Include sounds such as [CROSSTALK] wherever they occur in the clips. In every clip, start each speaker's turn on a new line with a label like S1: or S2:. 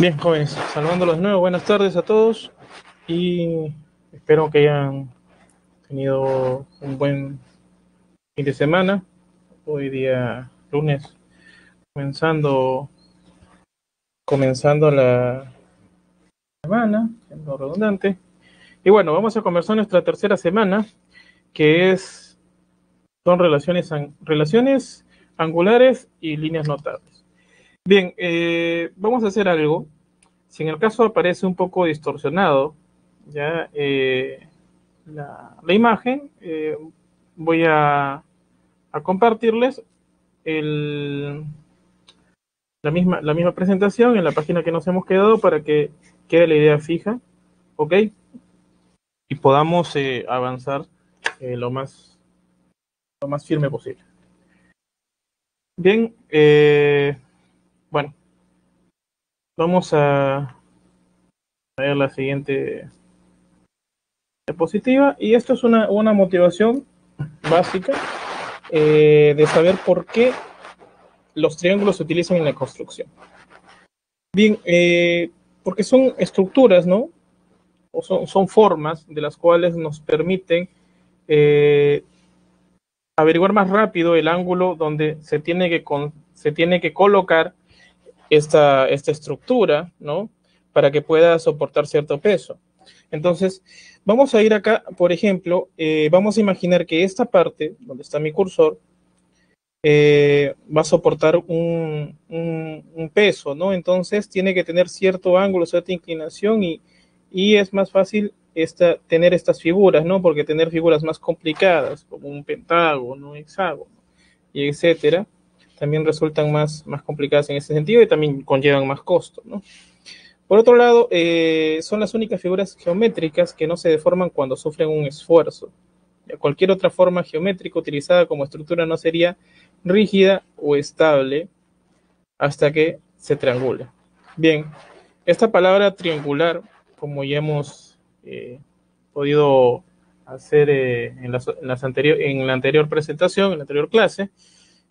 S1: Bien, jóvenes, saludándolos de nuevo, buenas tardes a todos y espero que hayan tenido un buen fin de semana. Hoy día lunes, comenzando, comenzando la semana, siendo redundante. Y bueno, vamos a conversar nuestra tercera semana, que es son relaciones, relaciones angulares y líneas notables. Bien, eh, vamos a hacer algo. Si en el caso aparece un poco distorsionado, ya eh, la, imagen, eh, voy a, compartirles la, misma, la misma presentación en la página que nos hemos quedado para que quede la idea fija, ¿ok? Y podamos avanzar lo, más, lo más firme posible. Bien, bueno, vamos a ver la siguiente diapositiva. Y esto es una, motivación básica eh, de saber por qué los triángulos se utilizan en la construcción. Bien, eh, porque son estructuras, ¿no? O son, formas de las cuales nos permiten eh, averiguar más rápido el ángulo donde se tiene que, se tiene que colocar esta, esta estructura, ¿no? Para que pueda soportar cierto peso. Entonces, vamos a ir acá, por ejemplo, eh, vamos a imaginar que esta parte, donde está mi cursor, eh, va a soportar un, peso, ¿no? Entonces, tiene que tener cierto ángulo, cierta inclinación y, es más fácil esta, tener estas figuras, ¿no? Porque tener figuras más complicadas, como un pentágono, hexágono, y etcétera, también resultan más, más complicadas en ese sentido y también conllevan más costo. ¿no? Por otro lado, eh, son las únicas figuras geométricas que no se deforman cuando sufren un esfuerzo. Cualquier otra forma geométrica utilizada como estructura no sería rígida o estable hasta que se triangule. Bien, esta palabra triangular, como ya hemos eh, podido hacer eh, en, anterior, en la anterior presentación, en la anterior clase,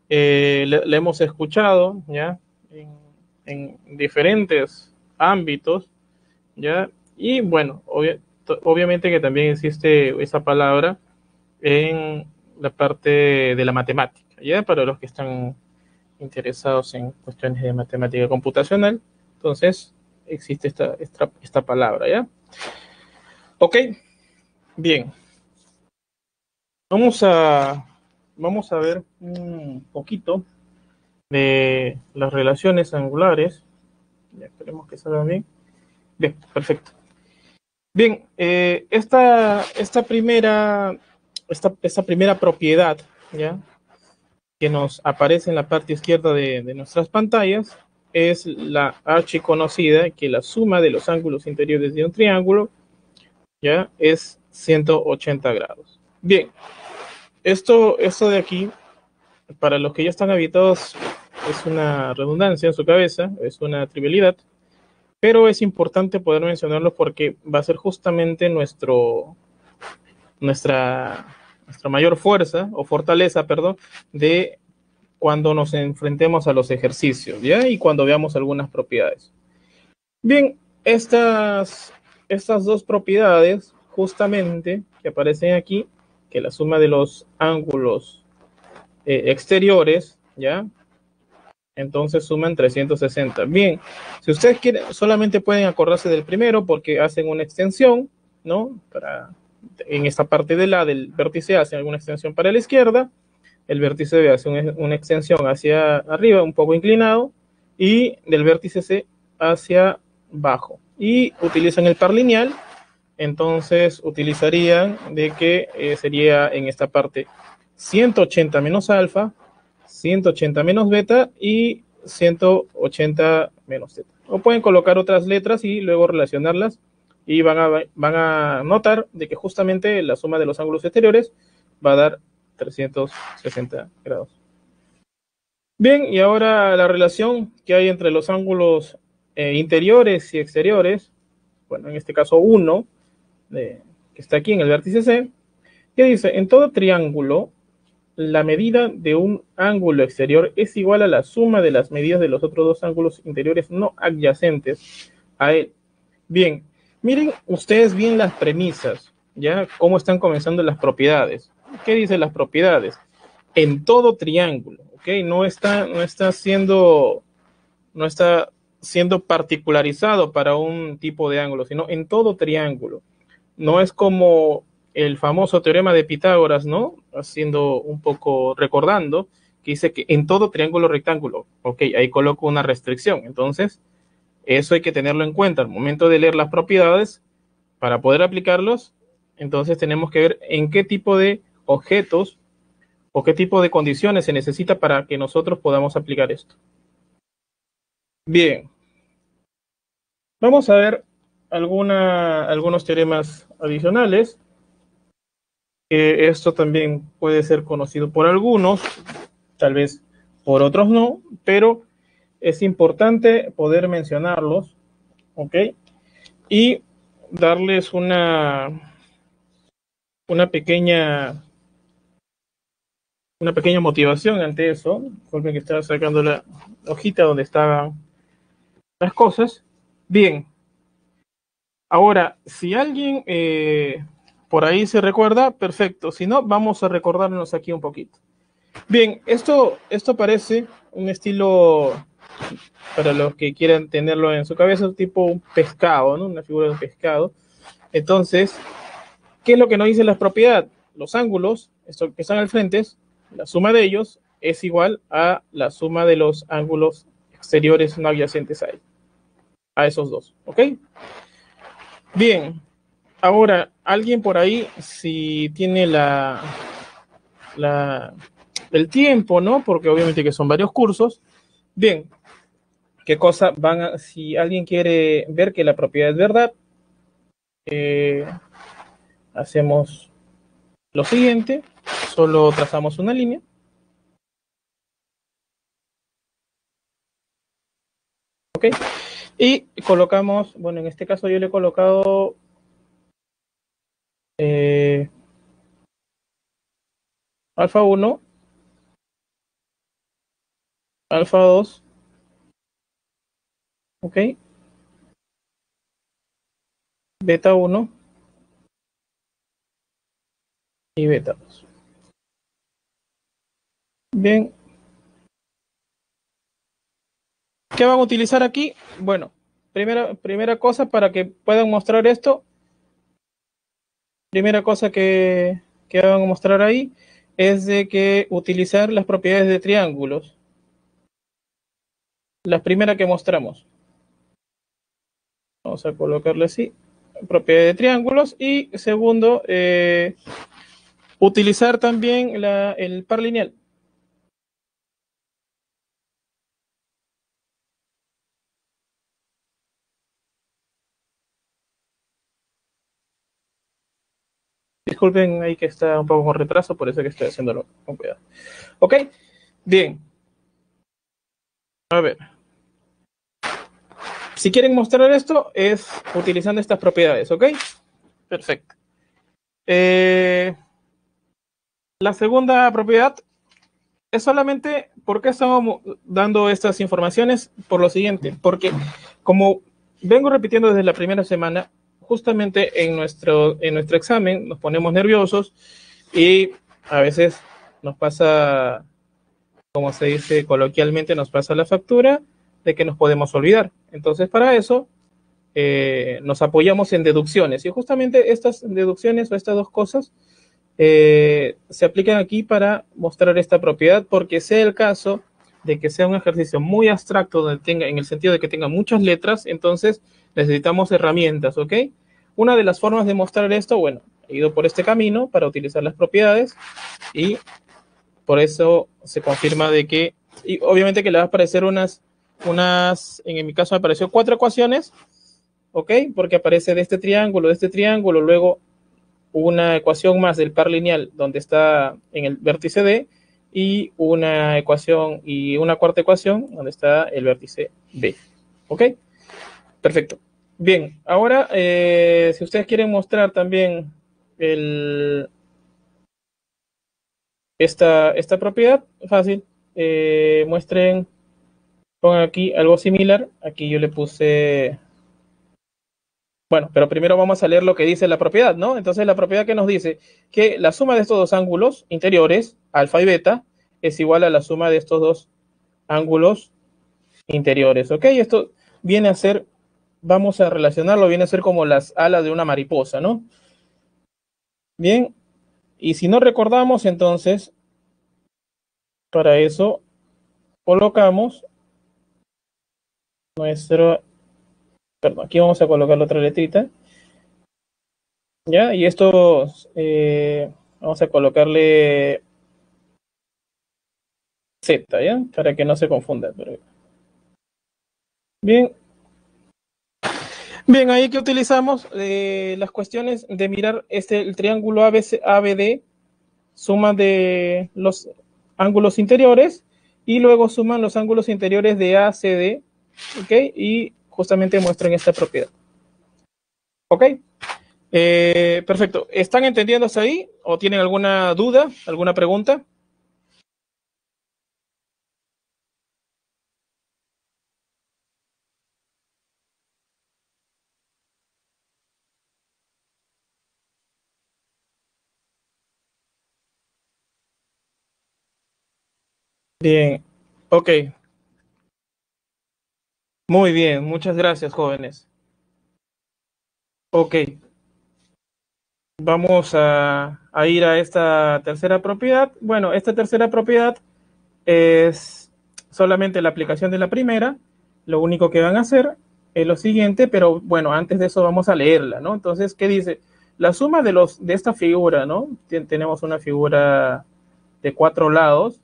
S1: eh, le, hemos escuchado ya en, diferentes ámbitos, ya, y bueno, obviamente que también existe esa palabra en la parte de la matemática, ya, para los que están interesados en cuestiones de matemática computacional, entonces existe esta, esta, esta palabra, ya. Ok, bien. Vamos a vamos a ver un poquito de las relaciones angulares. Ya esperemos que salga bien. Bien, perfecto. Bien, eh, esta, esta, primera, esta, esta, primera propiedad, ¿ya? que nos aparece en la parte izquierda de, de nuestras pantallas, es la archiconocida que la suma de los ángulos interiores de un triángulo ya es 180 grados. Bien, esto, esto de aquí, para los que ya están habitados, es una redundancia en su cabeza, es una trivialidad, pero es importante poder mencionarlo porque va a ser justamente nuestro, nuestra, nuestra mayor fuerza o fortaleza, perdón, de cuando nos enfrentemos a los ejercicios, ¿ya? Y cuando veamos algunas propiedades. Bien, estas, estas dos propiedades, justamente, que aparecen aquí, que la suma de los ángulos eh, exteriores, ¿ya? Entonces suman 360. Bien, si ustedes quieren, solamente pueden acordarse del primero porque hacen una extensión, ¿no? Para, en esta parte de la del vértice A hacen alguna extensión para la izquierda, el vértice B hace una, extensión hacia arriba, un poco inclinado, y del vértice C hacia abajo. Y utilizan el par lineal entonces utilizarían de que eh, sería en esta parte 180 menos alfa, 180 menos beta y 180 menos zeta. O pueden colocar otras letras y luego relacionarlas y van a, van a notar de que justamente la suma de los ángulos exteriores va a dar 360 grados. Bien, y ahora la relación que hay entre los ángulos eh, interiores y exteriores, bueno, en este caso 1, que está aquí en el vértice C, que dice, en todo triángulo, la medida de un ángulo exterior es igual a la suma de las medidas de los otros dos ángulos interiores no adyacentes a él. Bien, miren ustedes bien las premisas, ¿ya? Cómo están comenzando las propiedades. ¿Qué dicen las propiedades? En todo triángulo. No está, no está siendo, no está siendo particularizado para un tipo de ángulo, sino en todo triángulo. No es como el famoso teorema de Pitágoras, ¿no? Haciendo un poco, recordando, que dice que en todo triángulo rectángulo, ok, ahí coloco una restricción. Entonces, eso hay que tenerlo en cuenta al momento de leer las propiedades para poder aplicarlos. Entonces, tenemos que ver en qué tipo de objetos o qué tipo de condiciones se necesita para que nosotros podamos aplicar esto. Bien. Vamos a ver alguna, algunos teoremas adicionales esto también puede ser conocido por algunos, tal vez por otros no, pero es importante poder mencionarlos, ¿ok? Y darles una, una pequeña una pequeña motivación ante eso. Disculpen que estaba sacando la hojita donde estaban las cosas. Bien. Ahora, si alguien eh, por ahí se recuerda, perfecto. Si no, vamos a recordarnos aquí un poquito. Bien, esto, esto parece un estilo, para los que quieran tenerlo en su cabeza, tipo un pescado, ¿no? Una figura de pescado. Entonces, ¿qué es lo que nos dice la propiedad? Los ángulos, estos que están al frente, la suma de ellos es igual a la suma de los ángulos exteriores no adyacentes a él. A esos dos, ¿ok? Bien, Ahora, alguien por ahí, si tiene la, la, el tiempo, ¿no? Porque obviamente que son varios cursos. Bien, ¿qué cosa van a, si alguien quiere ver que la propiedad es verdad, eh, hacemos lo siguiente, solo trazamos una línea. ¿Ok? Y colocamos, bueno, en este caso yo le he colocado eh, alfa 1, alfa 2, ok, beta 1 y beta 2. Bien. ¿Qué van a utilizar aquí? Bueno, primera, primera cosa para que puedan mostrar esto, primera cosa que, que van a mostrar ahí es de que utilizar las propiedades de triángulos. La primera que mostramos. Vamos a colocarle así. Propiedades de triángulos. Y segundo, eh, utilizar también el par lineal. Disculpen ahí que está un poco con retraso, por eso que estoy haciéndolo con cuidado. ¿Ok? Bien. A ver. Si quieren mostrar esto, es utilizando estas propiedades, ¿ok? Perfecto. Eh, la segunda propiedad es solamente, ¿por qué estamos dando estas informaciones? Por lo siguiente, porque como vengo repitiendo desde la primera semana, justamente en nuestro, en nuestro examen nos ponemos nerviosos y a veces nos pasa, como se dice coloquialmente, nos pasa la factura de que nos podemos olvidar. Entonces, para eso eh, nos apoyamos en deducciones y justamente estas deducciones o estas dos cosas eh, se aplican aquí para mostrar esta propiedad porque sea el caso de que sea un ejercicio muy abstracto donde tenga, en el sentido de que tenga muchas letras, entonces necesitamos herramientas, ¿ok? Una de las formas de mostrar esto, bueno, he ido por este camino para utilizar las propiedades y por eso se confirma de que, y obviamente que le va a aparecer unas, unas, en mi caso me apareció cuatro ecuaciones, ¿ok? Porque aparece de este triángulo, de este triángulo, luego una ecuación más del par lineal donde está en el vértice D y una ecuación y una cuarta ecuación donde está el vértice B. ¿Ok? Perfecto. Bien, ahora eh, si ustedes quieren mostrar también esta, esta propiedad, fácil, eh, muestren, pongan aquí algo similar, aquí yo le puse, bueno, pero primero vamos a leer lo que dice la propiedad, ¿no? Entonces la propiedad que nos dice que la suma de estos dos ángulos interiores, alfa y beta, es igual a la suma de estos dos ángulos interiores, ¿ok? Esto viene a ser, vamos a relacionarlo, viene a ser como las alas de una mariposa, ¿no? Bien, y si no recordamos, entonces, para eso colocamos nuestro, perdón, aquí vamos a colocar la otra letrita, ¿ya? Y esto, eh, vamos a colocarle Z, ¿ya? Para que no se confunda. Bien. Bien, ahí que utilizamos eh, las cuestiones de mirar este, el triángulo ABC, ABD, suma de los ángulos interiores y luego suman los ángulos interiores de ACD, ¿ok? Y justamente muestran esta propiedad. ¿Ok? Eh, perfecto. ¿Están entendiendo hasta ahí? ¿O tienen alguna duda, alguna pregunta? Bien, ok. Muy bien, muchas gracias, jóvenes. Ok. Vamos a, ir a esta tercera propiedad. Bueno, esta tercera propiedad es solamente la aplicación de la primera. Lo único que van a hacer es lo siguiente, pero bueno, antes de eso vamos a leerla, ¿no? Entonces, ¿qué dice? La suma de, los, de esta figura, ¿no? Tenemos una figura de cuatro lados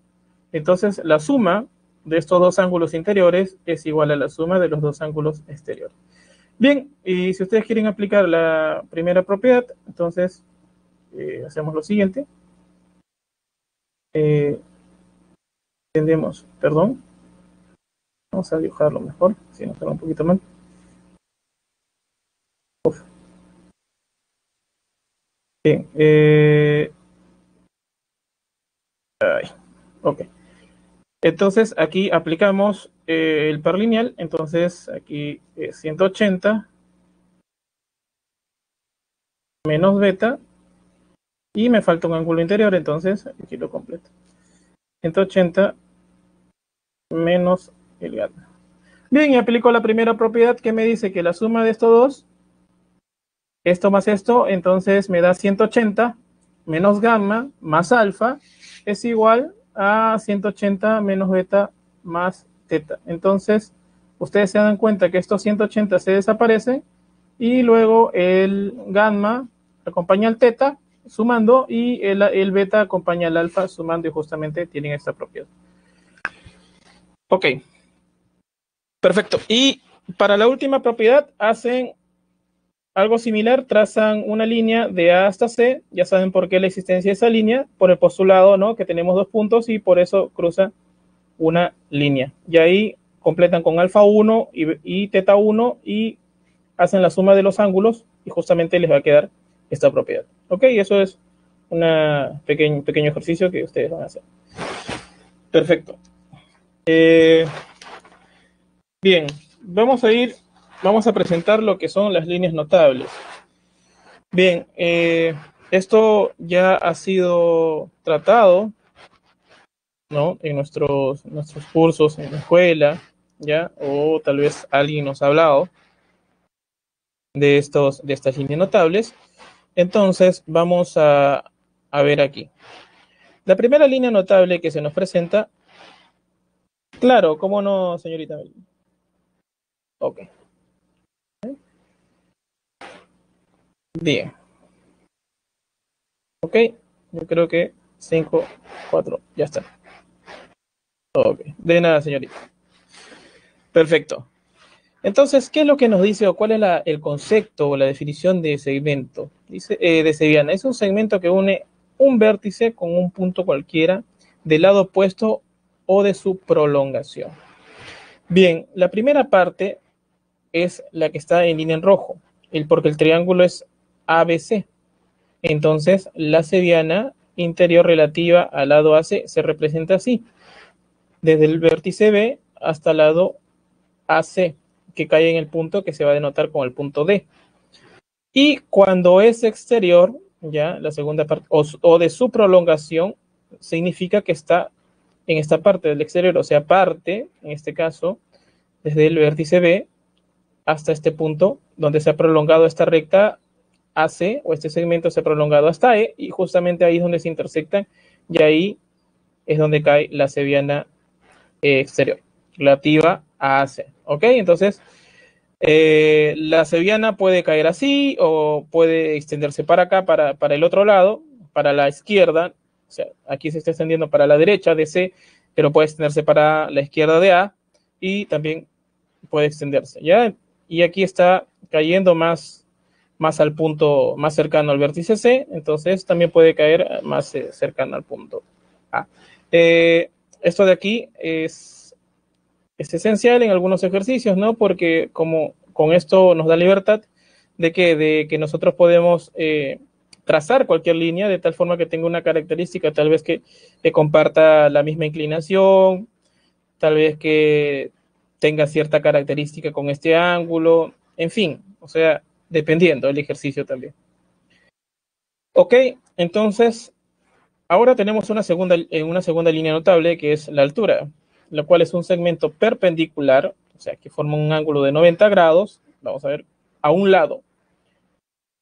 S1: entonces, la suma de estos dos ángulos interiores es igual a la suma de los dos ángulos exteriores. Bien, y si ustedes quieren aplicar la primera propiedad, entonces eh, hacemos lo siguiente. Eh, entendemos, perdón. Vamos a dibujarlo mejor, si nos queda un poquito mal. Bien. Eh, ok. Entonces aquí aplicamos eh, el par lineal, entonces aquí eh, 180 menos beta y me falta un ángulo interior, entonces aquí lo completo. 180 menos el gamma. Bien, y aplico la primera propiedad que me dice que la suma de estos dos, esto más esto, entonces me da 180 menos gamma más alfa es igual a 180 menos beta más teta. Entonces, ustedes se dan cuenta que estos 180 se desaparecen y luego el gamma acompaña al teta sumando y el, el beta acompaña al alfa sumando y justamente tienen esta propiedad. Ok. Perfecto. Y para la última propiedad hacen algo similar, trazan una línea de A hasta C, ya saben por qué la existencia de esa línea, por el postulado, ¿no? Que tenemos dos puntos y por eso cruza una línea. Y ahí completan con alfa 1 y, teta 1 y hacen la suma de los ángulos y justamente les va a quedar esta propiedad. ¿Ok? Eso es un pequeño ejercicio que ustedes van a hacer. Perfecto. Eh, bien, vamos a ir vamos a presentar lo que son las líneas notables. Bien, eh, esto ya ha sido tratado ¿no? en nuestros, nuestros cursos en la escuela, ¿ya? O tal vez alguien nos ha hablado de, estos, de estas líneas notables. Entonces, vamos a, a ver aquí. La primera línea notable que se nos presenta, claro, ¿cómo no, señorita? Ok. Bien. Ok, yo creo que 5, 4, ya está. Ok, de nada, señorita. Perfecto. Entonces, ¿qué es lo que nos dice o cuál es el concepto o la definición de segmento? Dice, eh, de Seviana, es un segmento que une un vértice con un punto cualquiera del lado opuesto o de su prolongación. Bien, la primera parte es la que está en línea en rojo, el, porque el triángulo es ABC. Entonces, la sediana interior relativa al lado AC se representa así. Desde el vértice B hasta el lado AC, que cae en el punto que se va a denotar con el punto D. Y cuando es exterior, ya la segunda parte, o, de su prolongación, significa que está en esta parte del exterior, o sea, parte, en este caso, desde el vértice B hasta este punto donde se ha prolongado esta recta AC o este segmento se ha prolongado hasta E y justamente ahí es donde se intersectan y ahí es donde cae la seviana eh, exterior relativa a AC. ¿Ok? Entonces, eh, la seviana puede caer así o puede extenderse para acá, para, para el otro lado, para la izquierda. O sea, aquí se está extendiendo para la derecha de C, pero puede extenderse para la izquierda de A y también puede extenderse. ¿ya? Y aquí está cayendo más, más al punto más cercano al vértice C, entonces también puede caer más eh, cercano al punto A. Eh, esto de aquí es es esencial en algunos ejercicios, ¿no? Porque como con esto nos da libertad de que, de que nosotros podemos eh, trazar cualquier línea de tal forma que tenga una característica, tal vez que, comparta la misma inclinación, tal vez que tenga cierta característica con este ángulo, en fin, o sea, dependiendo del ejercicio también. Ok, entonces, ahora tenemos una segunda, eh, una segunda línea notable que es la altura lo cual es un segmento perpendicular, o sea, que forma un ángulo de 90 grados, vamos a ver, a un lado,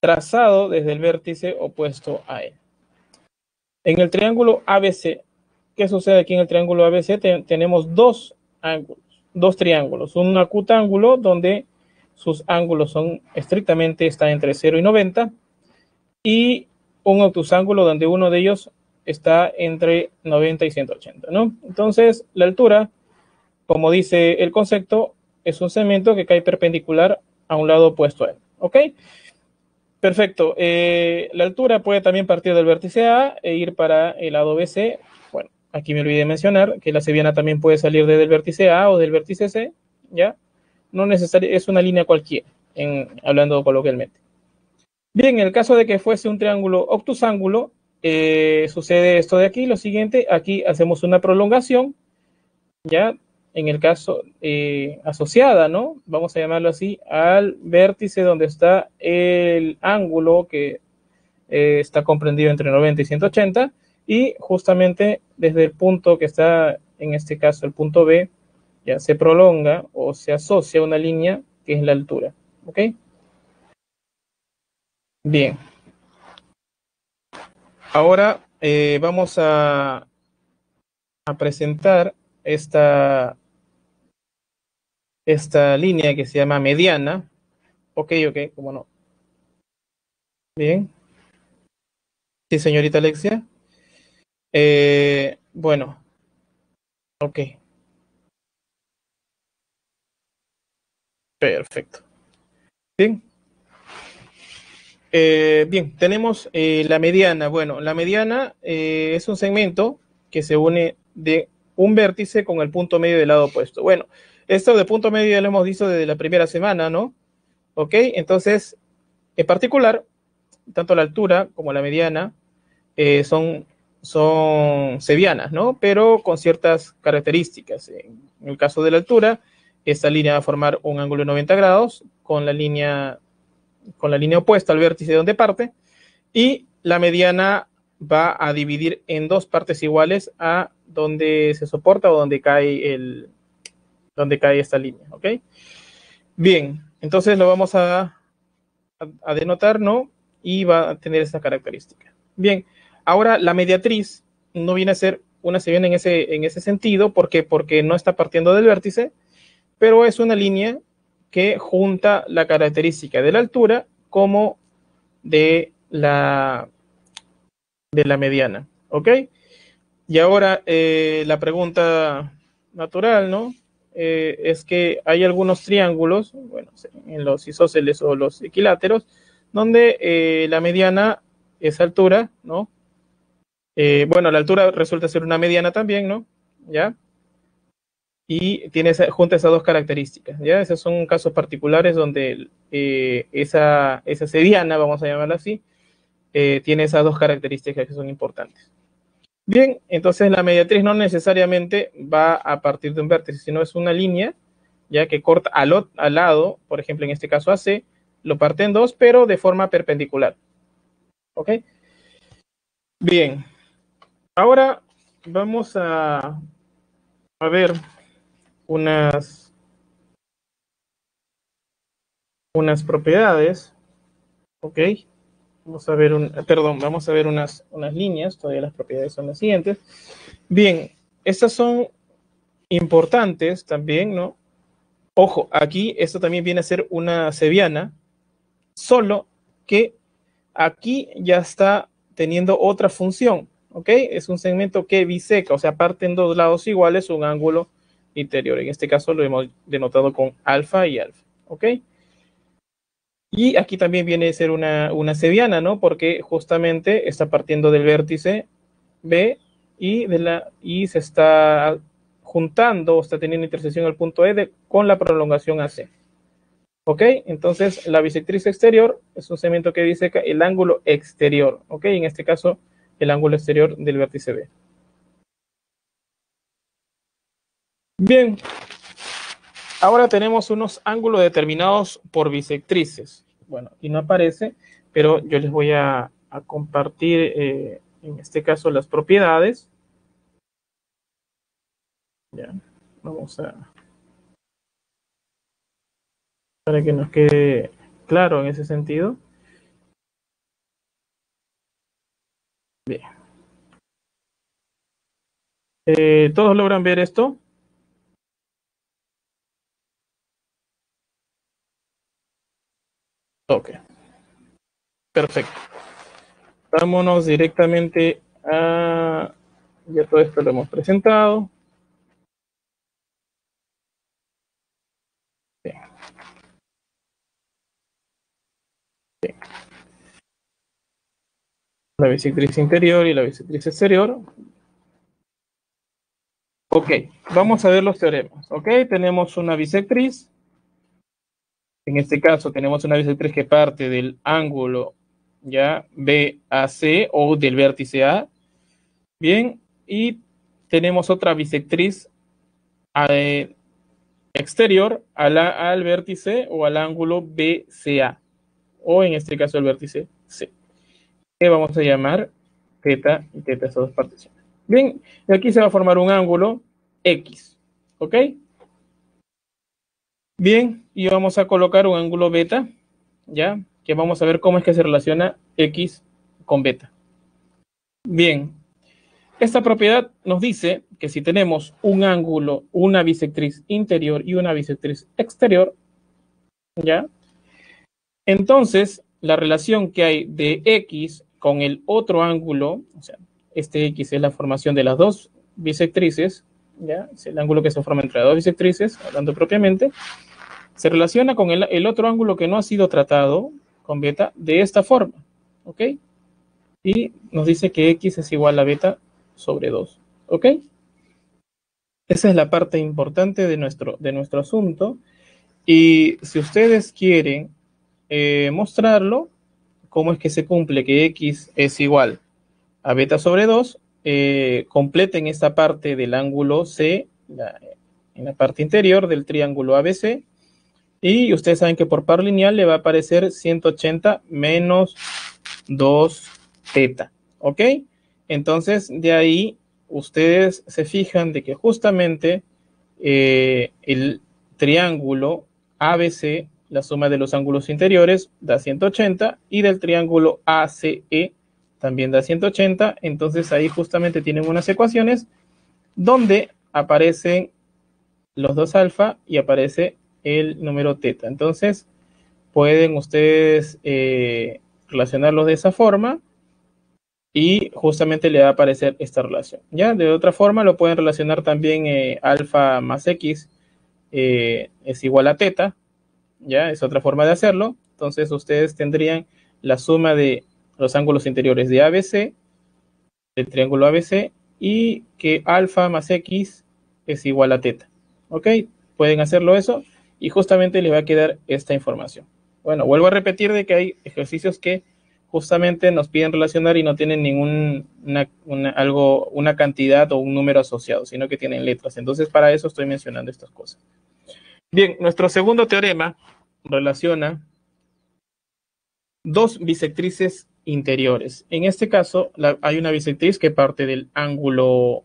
S1: trazado desde el vértice opuesto a él. En el triángulo ABC, ¿qué sucede aquí en el triángulo ABC? tenemos dos ángulos, dos triángulos, un acutángulo donde sus ángulos son estrictamente, está entre 0 y 90, y un obtusángulo donde uno de ellos está entre 90 y 180, ¿no? Entonces, la altura, como dice el concepto, es un segmento que cae perpendicular a un lado opuesto a él, ¿ok? Perfecto. Eh, la altura puede también partir del vértice A e ir para el lado BC. Bueno, aquí me olvidé mencionar que la seviana también puede salir desde el vértice A o del vértice C, ¿ya? No necesariamente, es una línea cualquiera, en, hablando coloquialmente. Bien, en el caso de que fuese un triángulo octusángulo, eh, sucede esto de aquí, lo siguiente, aquí hacemos una prolongación, ya en el caso eh, asociada, ¿no? Vamos a llamarlo así, al vértice donde está el ángulo que eh, está comprendido entre 90 y 180 y justamente desde el punto que está, en este caso el punto B, ya se prolonga o se asocia una línea que es la altura, ¿ok? Bien, Ahora eh, vamos a, a, presentar esta, esta línea que se llama mediana. Ok, ok, cómo no. Bien. Sí, señorita Alexia. Eh, bueno. Ok. Perfecto. Bien. Eh, bien, tenemos eh, la mediana. Bueno, la mediana eh, es un segmento que se une de un vértice con el punto medio del lado opuesto. Bueno, esto de punto medio ya lo hemos visto desde la primera semana, ¿no? Ok, entonces, en particular, tanto la altura como la mediana son, son sevianas, ¿no? Pero con ciertas características. En el caso de la altura, esta línea va a formar un ángulo de 90 grados con la línea con la línea opuesta al vértice donde parte y la mediana va a dividir en dos partes iguales a donde se soporta o donde cae el donde cae esta línea, ¿ok? Bien, entonces lo vamos a, a, denotar, ¿no? Y va a tener esta característica. Bien, ahora la mediatriz no viene a ser una seviana en ese, en ese sentido, porque Porque no está partiendo del vértice, pero es una línea que junta la característica de la altura como de la, de la mediana. ¿Ok? Y ahora eh, la pregunta natural, ¿no? Eh, es que hay algunos triángulos, bueno, en los isósceles o los equiláteros, donde eh, la mediana es altura, ¿no? bueno, la altura resulta ser una mediana también, ¿no? ¿Ya? Y tiene esa, junta esas dos características. ¿ya? Esos son casos particulares donde eh, esa, esa sediana, vamos a llamarla así, eh, tiene esas dos características que son importantes. Bien, entonces la mediatriz no necesariamente va a partir de un vértice, sino es una línea ya que corta al, al lado, por ejemplo, en este caso AC, lo parte en dos, pero de forma perpendicular. ¿Ok? Bien. Ahora vamos a, a ver unas, unas propiedades. ¿Ok? Vamos a ver un, perdón, vamos a ver unas, unas líneas, todavía las propiedades son las siguientes. Bien, estas son importantes también, ¿no? Ojo, aquí esto también viene a ser una seviana, solo que aquí ya está teniendo otra función, ¿ok? Es un segmento que biseca, o sea, parte en dos lados iguales un ángulo En este caso lo hemos denotado con alfa y alfa, ¿ok? Y aquí también viene a ser una, una seviana, ¿no? Porque justamente está partiendo del vértice B y, de la, y se está juntando, está teniendo intersección al punto E con la prolongación AC. ¿Ok? Entonces, la bisectriz exterior es un segmento que biseca el ángulo exterior. ¿Ok? En este caso, el ángulo exterior del vértice B. Bien, Ahora tenemos unos ángulos determinados por bisectrices. Bueno, aquí no aparece, pero yo les voy a, compartir, eh, en este caso, las propiedades. Ya, vamos a... Para que nos quede claro en ese sentido. Bien. Eh, ¿Todos logran ver esto? Ok. Perfecto. Vámonos directamente a... Ya todo esto lo hemos presentado. Bien. Bien. La bisectriz interior y la bisectriz exterior. Ok, vamos a ver los teoremas. Ok, tenemos una bisectriz en este caso tenemos una bisectriz que parte del ángulo ya BAC o del vértice A. Bien, y tenemos otra bisectriz eh, exterior al vértice o al ángulo BCA, o en este caso el vértice C, que vamos a llamar teta y teta, esas dos particiones. Bien, y aquí se va a formar un ángulo X, ¿ok? Bien, y vamos a colocar un ángulo beta, ¿ya? Que vamos a ver cómo es que se relaciona X con beta. Bien, esta propiedad nos dice que si tenemos un ángulo, una bisectriz interior y una bisectriz exterior, ¿ya? Entonces, la relación que hay de X con el otro ángulo, o sea, este X es la formación de las dos bisectrices, ¿ya? Es el ángulo que se forma entre las dos bisectrices, hablando propiamente, se relaciona con el, otro ángulo que no ha sido tratado con beta de esta forma, ¿ok? Y nos dice que x es igual a beta sobre 2, ¿ok? Esa es la parte importante de nuestro, de nuestro asunto. Y si ustedes quieren eh, mostrarlo, cómo es que se cumple que x es igual a beta sobre 2, eh, completen esta parte del ángulo C, en la parte interior del triángulo ABC, y ustedes saben que por par lineal le va a aparecer 180 menos 2 teta. ¿Ok? Entonces, de ahí ustedes se fijan de que justamente eh, el triángulo ABC, la suma de los ángulos interiores, da 180 y del triángulo ACE también da 180. Entonces ahí justamente tienen unas ecuaciones donde aparecen los dos alfa y aparece el número teta. Entonces, pueden ustedes eh, relacionarlos de esa forma y justamente le va a aparecer esta relación. Ya, de otra forma lo pueden relacionar también eh, alfa más x eh, es igual a teta. Ya, es otra forma de hacerlo. Entonces, ustedes tendrían la suma de los ángulos interiores de ABC, del triángulo ABC, y que alfa más x es igual a teta. ¿Ok? Pueden hacerlo eso y justamente les va a quedar esta información. Bueno, vuelvo a repetir de que hay ejercicios que justamente nos piden relacionar y no tienen ningún una, algo, una cantidad o un número asociado, sino que tienen letras. Entonces, para eso estoy mencionando estas cosas. Bien, nuestro segundo teorema relaciona dos bisectrices interiores. En este caso, hay una bisectriz que parte del ángulo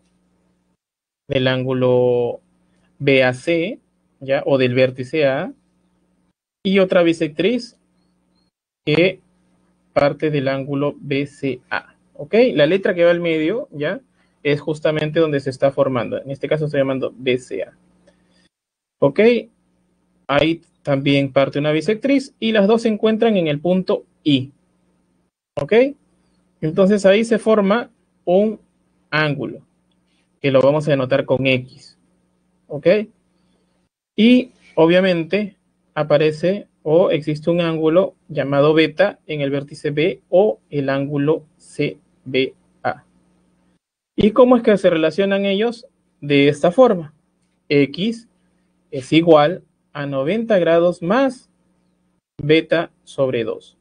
S1: del ángulo BAC, ¿ya? o del vértice A, y otra bisectriz que parte del ángulo BCA. ¿Ok? La letra que va al medio, ¿ya? Es justamente donde se está formando. En este caso estoy llamando BCA. ¿Ok? Ahí también parte una bisectriz y las dos se encuentran en el punto I. ¿Ok? Entonces ahí se forma un ángulo que lo vamos a denotar con X. ¿Ok? Y obviamente aparece o existe un ángulo llamado beta en el vértice B o el ángulo CBA. ¿Y cómo es que se relacionan ellos? De esta forma. X es igual a 90 grados más beta sobre 2.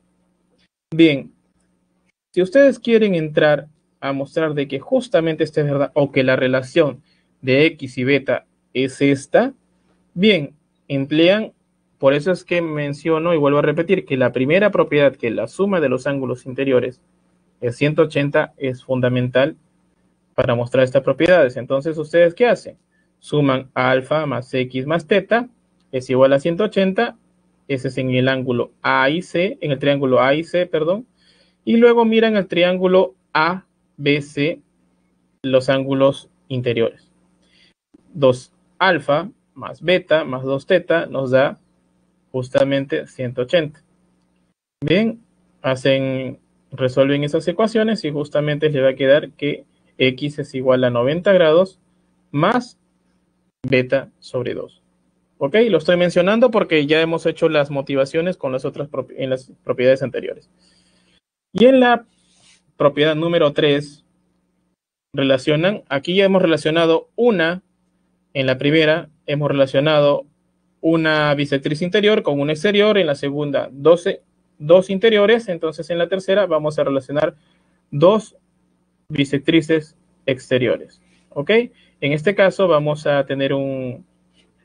S1: Bien, si ustedes quieren entrar a mostrar de que justamente esto es verdad o que la relación de X y beta es esta, bien, emplean por eso es que menciono y vuelvo a repetir que la primera propiedad, que la suma de los ángulos interiores es 180, es fundamental para mostrar estas propiedades. Entonces, ¿ustedes qué hacen? Suman alfa más x más teta es igual a 180. Ese es en el ángulo A y C, en el triángulo A y C, perdón. Y luego miran el triángulo ABC, los ángulos interiores. 2 alfa más beta más 2 teta nos da justamente 180. Bien, hacen, resuelven esas ecuaciones y justamente les va a quedar que x es igual a 90 grados más beta sobre 2. ¿Ok? Lo estoy mencionando porque ya hemos hecho las motivaciones con las otras en las propiedades anteriores. Y en la propiedad número 3, relacionan, aquí ya hemos relacionado una, en la primera hemos relacionado una bisectriz interior con una exterior, en la segunda 12, dos interiores, entonces en la tercera vamos a relacionar dos bisectrices exteriores. ¿Ok? En este caso vamos a tener un,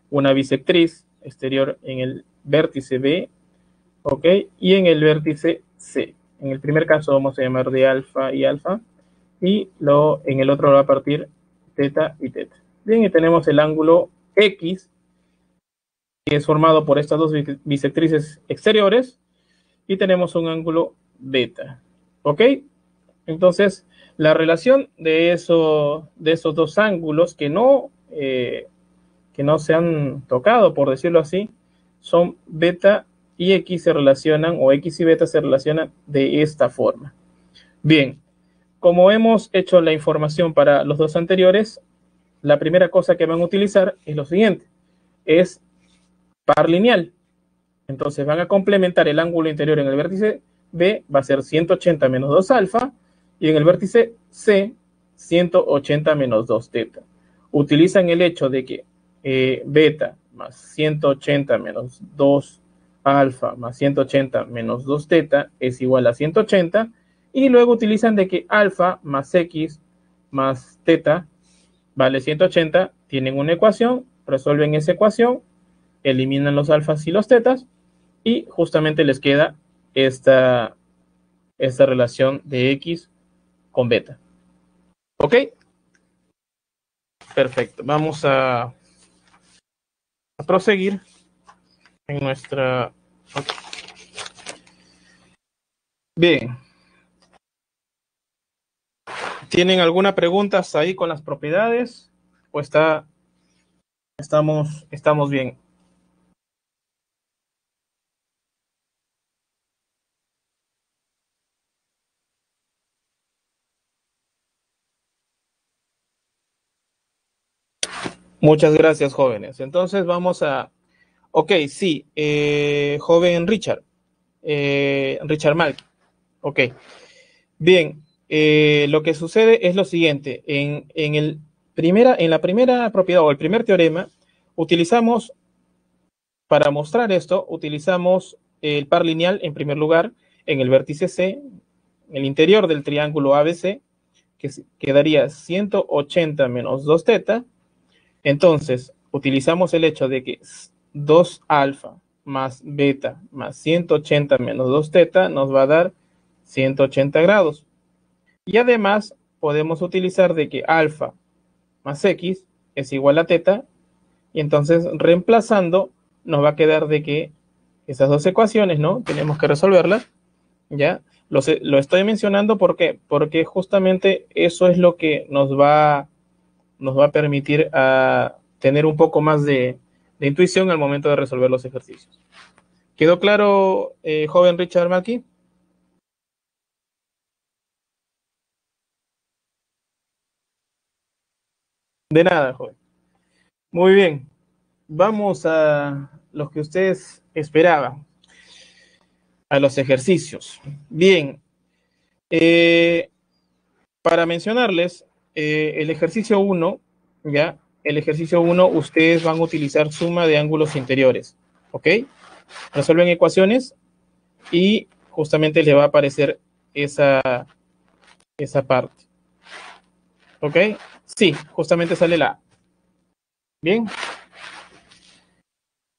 S1: una bisectriz exterior en el vértice B, ¿ok? Y en el vértice C. En el primer caso vamos a llamar de alfa y alfa, y lo, en el otro va a partir teta y teta. Bien, y tenemos el ángulo X que es formado por estas dos bisectrices exteriores y tenemos un ángulo beta. ¿Ok? Entonces, la relación de, eso, de esos dos ángulos que no, eh, que no se han tocado, por decirlo así, son beta y x se relacionan, o x y beta se relacionan de esta forma. Bien, como hemos hecho la información para los dos anteriores, la primera cosa que van a utilizar es lo siguiente, es par lineal. Entonces van a complementar el ángulo interior en el vértice B, va a ser 180 menos 2 alfa, y en el vértice C, 180 menos 2 teta. Utilizan el hecho de que eh, beta más 180 menos 2 alfa más 180 menos 2 teta es igual a 180, y luego utilizan de que alfa más x más teta vale 180, tienen una ecuación, resuelven esa ecuación eliminan los alfas y los tetas y justamente les queda esta, esta relación de X con beta. ¿Ok? Perfecto. Vamos a, a proseguir en nuestra... Bien. ¿Tienen alguna pregunta ahí con las propiedades? ¿O está, estamos, estamos bien? Muchas gracias, jóvenes. Entonces vamos a... Ok, sí, eh, joven Richard. Eh, Richard Malk. Ok. Bien, eh, lo que sucede es lo siguiente. En, en, en la primera propiedad o el primer teorema, utilizamos, para mostrar esto, utilizamos el par lineal en primer lugar en el vértice C, el interior del triángulo ABC, que quedaría 180 menos 2 teta. Entonces, utilizamos el hecho de que 2 alfa más beta más 180 menos 2 teta nos va a dar 180 grados. Y además podemos utilizar de que alfa más x es igual a teta. Y entonces reemplazando nos va a quedar de que esas dos ecuaciones, ¿no? Tenemos que resolverlas, ¿ya? Lo, estoy mencionando porque, porque justamente eso es lo que nos va, nos va a permitir a tener un poco más de, de intuición al momento de resolver los ejercicios. ¿Quedó claro, eh, joven Richard Malky? De nada, joven. Muy bien. Vamos a los que ustedes esperaban, a los ejercicios. Bien. Eh, para mencionarles, eh, el ejercicio 1, ya, el ejercicio 1, ustedes van a utilizar suma de ángulos interiores. ¿Ok? Resuelven ecuaciones y justamente le va a aparecer esa, esa parte. ¿Ok? Sí, justamente sale la Bien.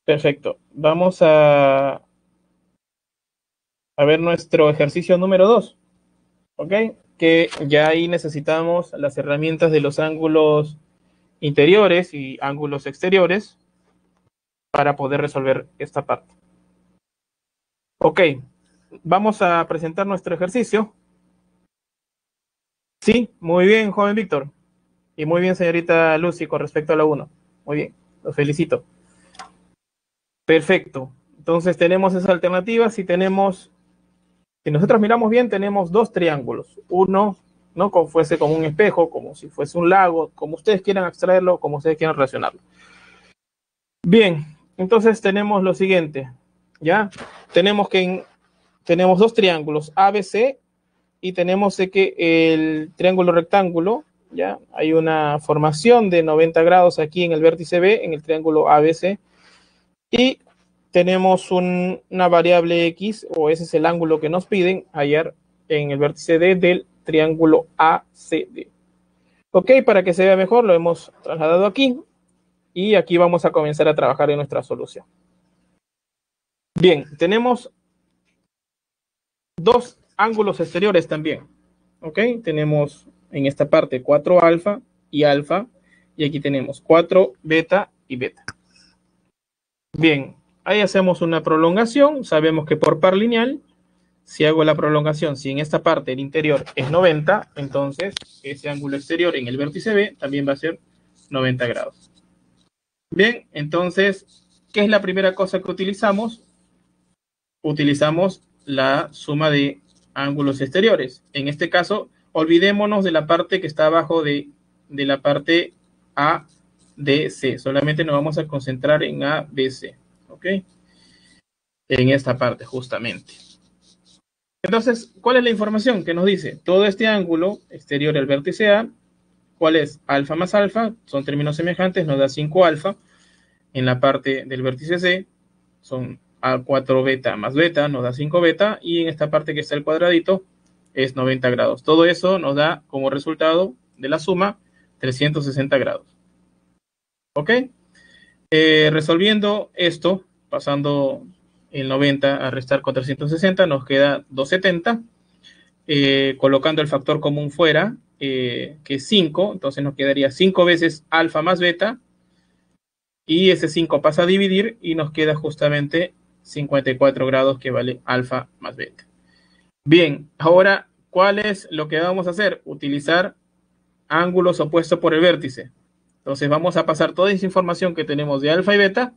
S1: Perfecto. Vamos a, a ver nuestro ejercicio número 2. ¿Ok? Que ya ahí necesitamos las herramientas de los ángulos interiores y ángulos exteriores para poder resolver esta parte. Ok, vamos a presentar nuestro ejercicio. Sí, muy bien, joven Víctor. Y muy bien, señorita Lucy, con respecto a la 1. Muy bien, los felicito. Perfecto. Entonces tenemos esa alternativa. Si tenemos, si nosotros miramos bien, tenemos dos triángulos. Uno, ¿no? Como fuese como un espejo, como si fuese un lago, como ustedes quieran extraerlo, como ustedes quieran relacionarlo. Bien, entonces tenemos lo siguiente. ¿Ya? Tenemos que tenemos dos triángulos ABC y tenemos que el triángulo rectángulo ¿ya? Hay una formación de 90 grados aquí en el vértice B, en el triángulo ABC, y tenemos una variable X, o ese es el ángulo que nos piden hallar en el vértice D del triángulo ACD. Ok, para que se vea mejor, lo hemos trasladado aquí, y aquí vamos a comenzar a trabajar en nuestra solución. Bien, tenemos dos ángulos exteriores también. Ok, tenemos en esta parte 4 alfa y alfa, y aquí tenemos 4 beta y beta. Bien, ahí hacemos una prolongación, sabemos que por par lineal, si hago la prolongación, si en esta parte el interior es 90, entonces ese ángulo exterior en el vértice B también va a ser 90 grados. Bien, entonces, ¿qué es la primera cosa que utilizamos? Utilizamos la suma de ángulos exteriores. En este caso, olvidémonos de la parte que está abajo de, la parte A, D, C. Solamente nos vamos a concentrar en A, B, C. ¿Ok? En esta parte, justamente. Entonces, ¿cuál es la información que nos dice? Todo este ángulo exterior al vértice A, ¿cuál es? Alfa más alfa, son términos semejantes, nos da 5 alfa. En la parte del vértice C, son A4 beta más beta, nos da 5 beta. Y en esta parte que está el cuadradito, es 90 grados. Todo eso nos da como resultado de la suma 360 grados. ¿Ok? Eh, resolviendo esto, pasando el 90 a restar con 360, nos queda 270. Eh, colocando el factor común fuera, eh, que es 5, entonces nos quedaría 5 veces alfa más beta. Y ese 5 pasa a dividir y nos queda justamente 54 grados que vale alfa más beta. Bien, ahora, ¿cuál es lo que vamos a hacer? Utilizar ángulos opuestos por el vértice. Entonces vamos a pasar toda esa información que tenemos de alfa y beta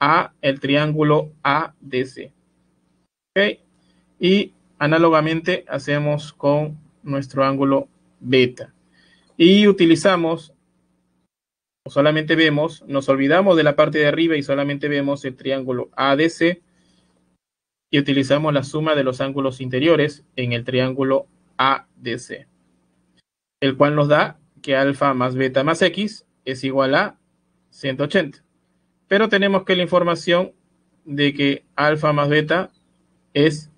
S1: a el triángulo ADC. ¿Ok? Y análogamente hacemos con nuestro ángulo beta. Y utilizamos, o solamente vemos, nos olvidamos de la parte de arriba y solamente vemos el triángulo ADC y utilizamos la suma de los ángulos interiores en el triángulo ADC, el cual nos da que alfa más beta más x es igual a 180. Pero tenemos que la información de que alfa más beta es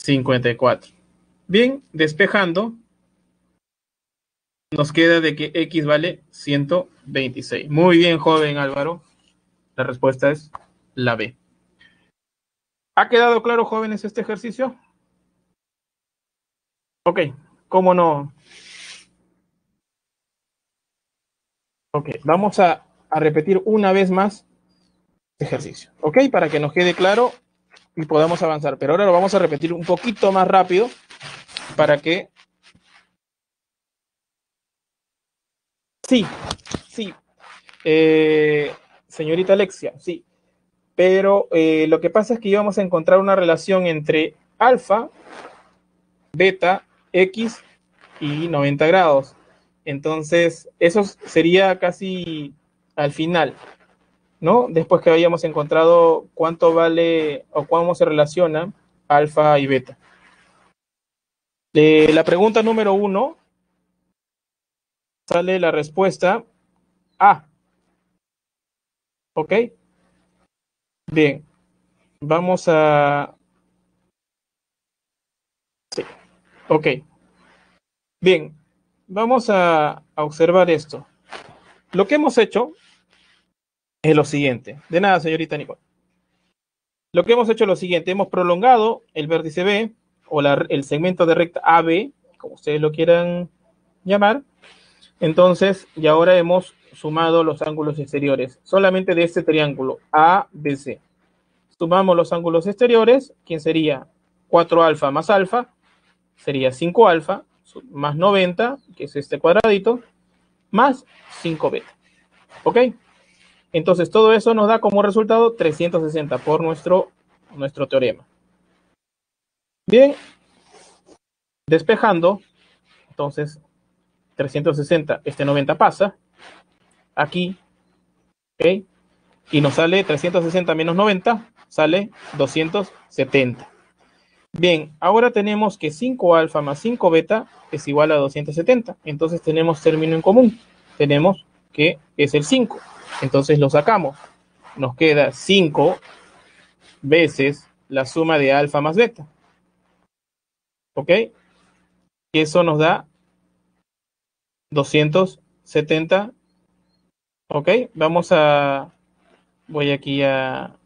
S1: 54. Bien, despejando, nos queda de que X vale 126. Muy bien, joven Álvaro. La respuesta es la B. ¿Ha quedado claro, jóvenes, este ejercicio? Ok, ¿cómo no? Ok, vamos a, a repetir una vez más este ejercicio. Ok, para que nos quede claro y podamos avanzar. Pero ahora lo vamos a repetir un poquito más rápido para que... Sí, sí. Eh, señorita Alexia, sí. Pero eh, lo que pasa es que íbamos a encontrar una relación entre alfa, beta, x y 90 grados. Entonces, eso sería casi al final, ¿no? Después que habíamos encontrado cuánto vale o cómo se relaciona alfa y beta. De la pregunta número uno sale la respuesta A. ¿Ok? Bien. Vamos a... Sí. Ok. Bien. Vamos a, observar esto. Lo que hemos hecho es lo siguiente. De nada, señorita Nicole. Lo que hemos hecho es lo siguiente. Hemos prolongado el vértice B o el segmento de recta AB, como ustedes lo quieran llamar. Entonces, y ahora hemos sumado los ángulos exteriores, solamente de este triángulo ABC. Sumamos los ángulos exteriores, ¿quién sería 4 alfa más alfa, sería 5 alfa, más 90, que es este cuadradito, más 5 beta. ¿Ok? Entonces, todo eso nos da como resultado 360 por nuestro, nuestro teorema. Bien, despejando, entonces 360, este 90 pasa, aquí, ¿ok? Y nos sale 360 menos 90, sale 270. Bien, ahora tenemos que 5 alfa más 5 beta es igual a 270. Entonces tenemos término en común. Tenemos que es el 5. Entonces lo sacamos. Nos queda 5 veces la suma de alfa más beta. ¿Ok? Y eso nos da 270. ¿Ok? Vamos a... Voy aquí a...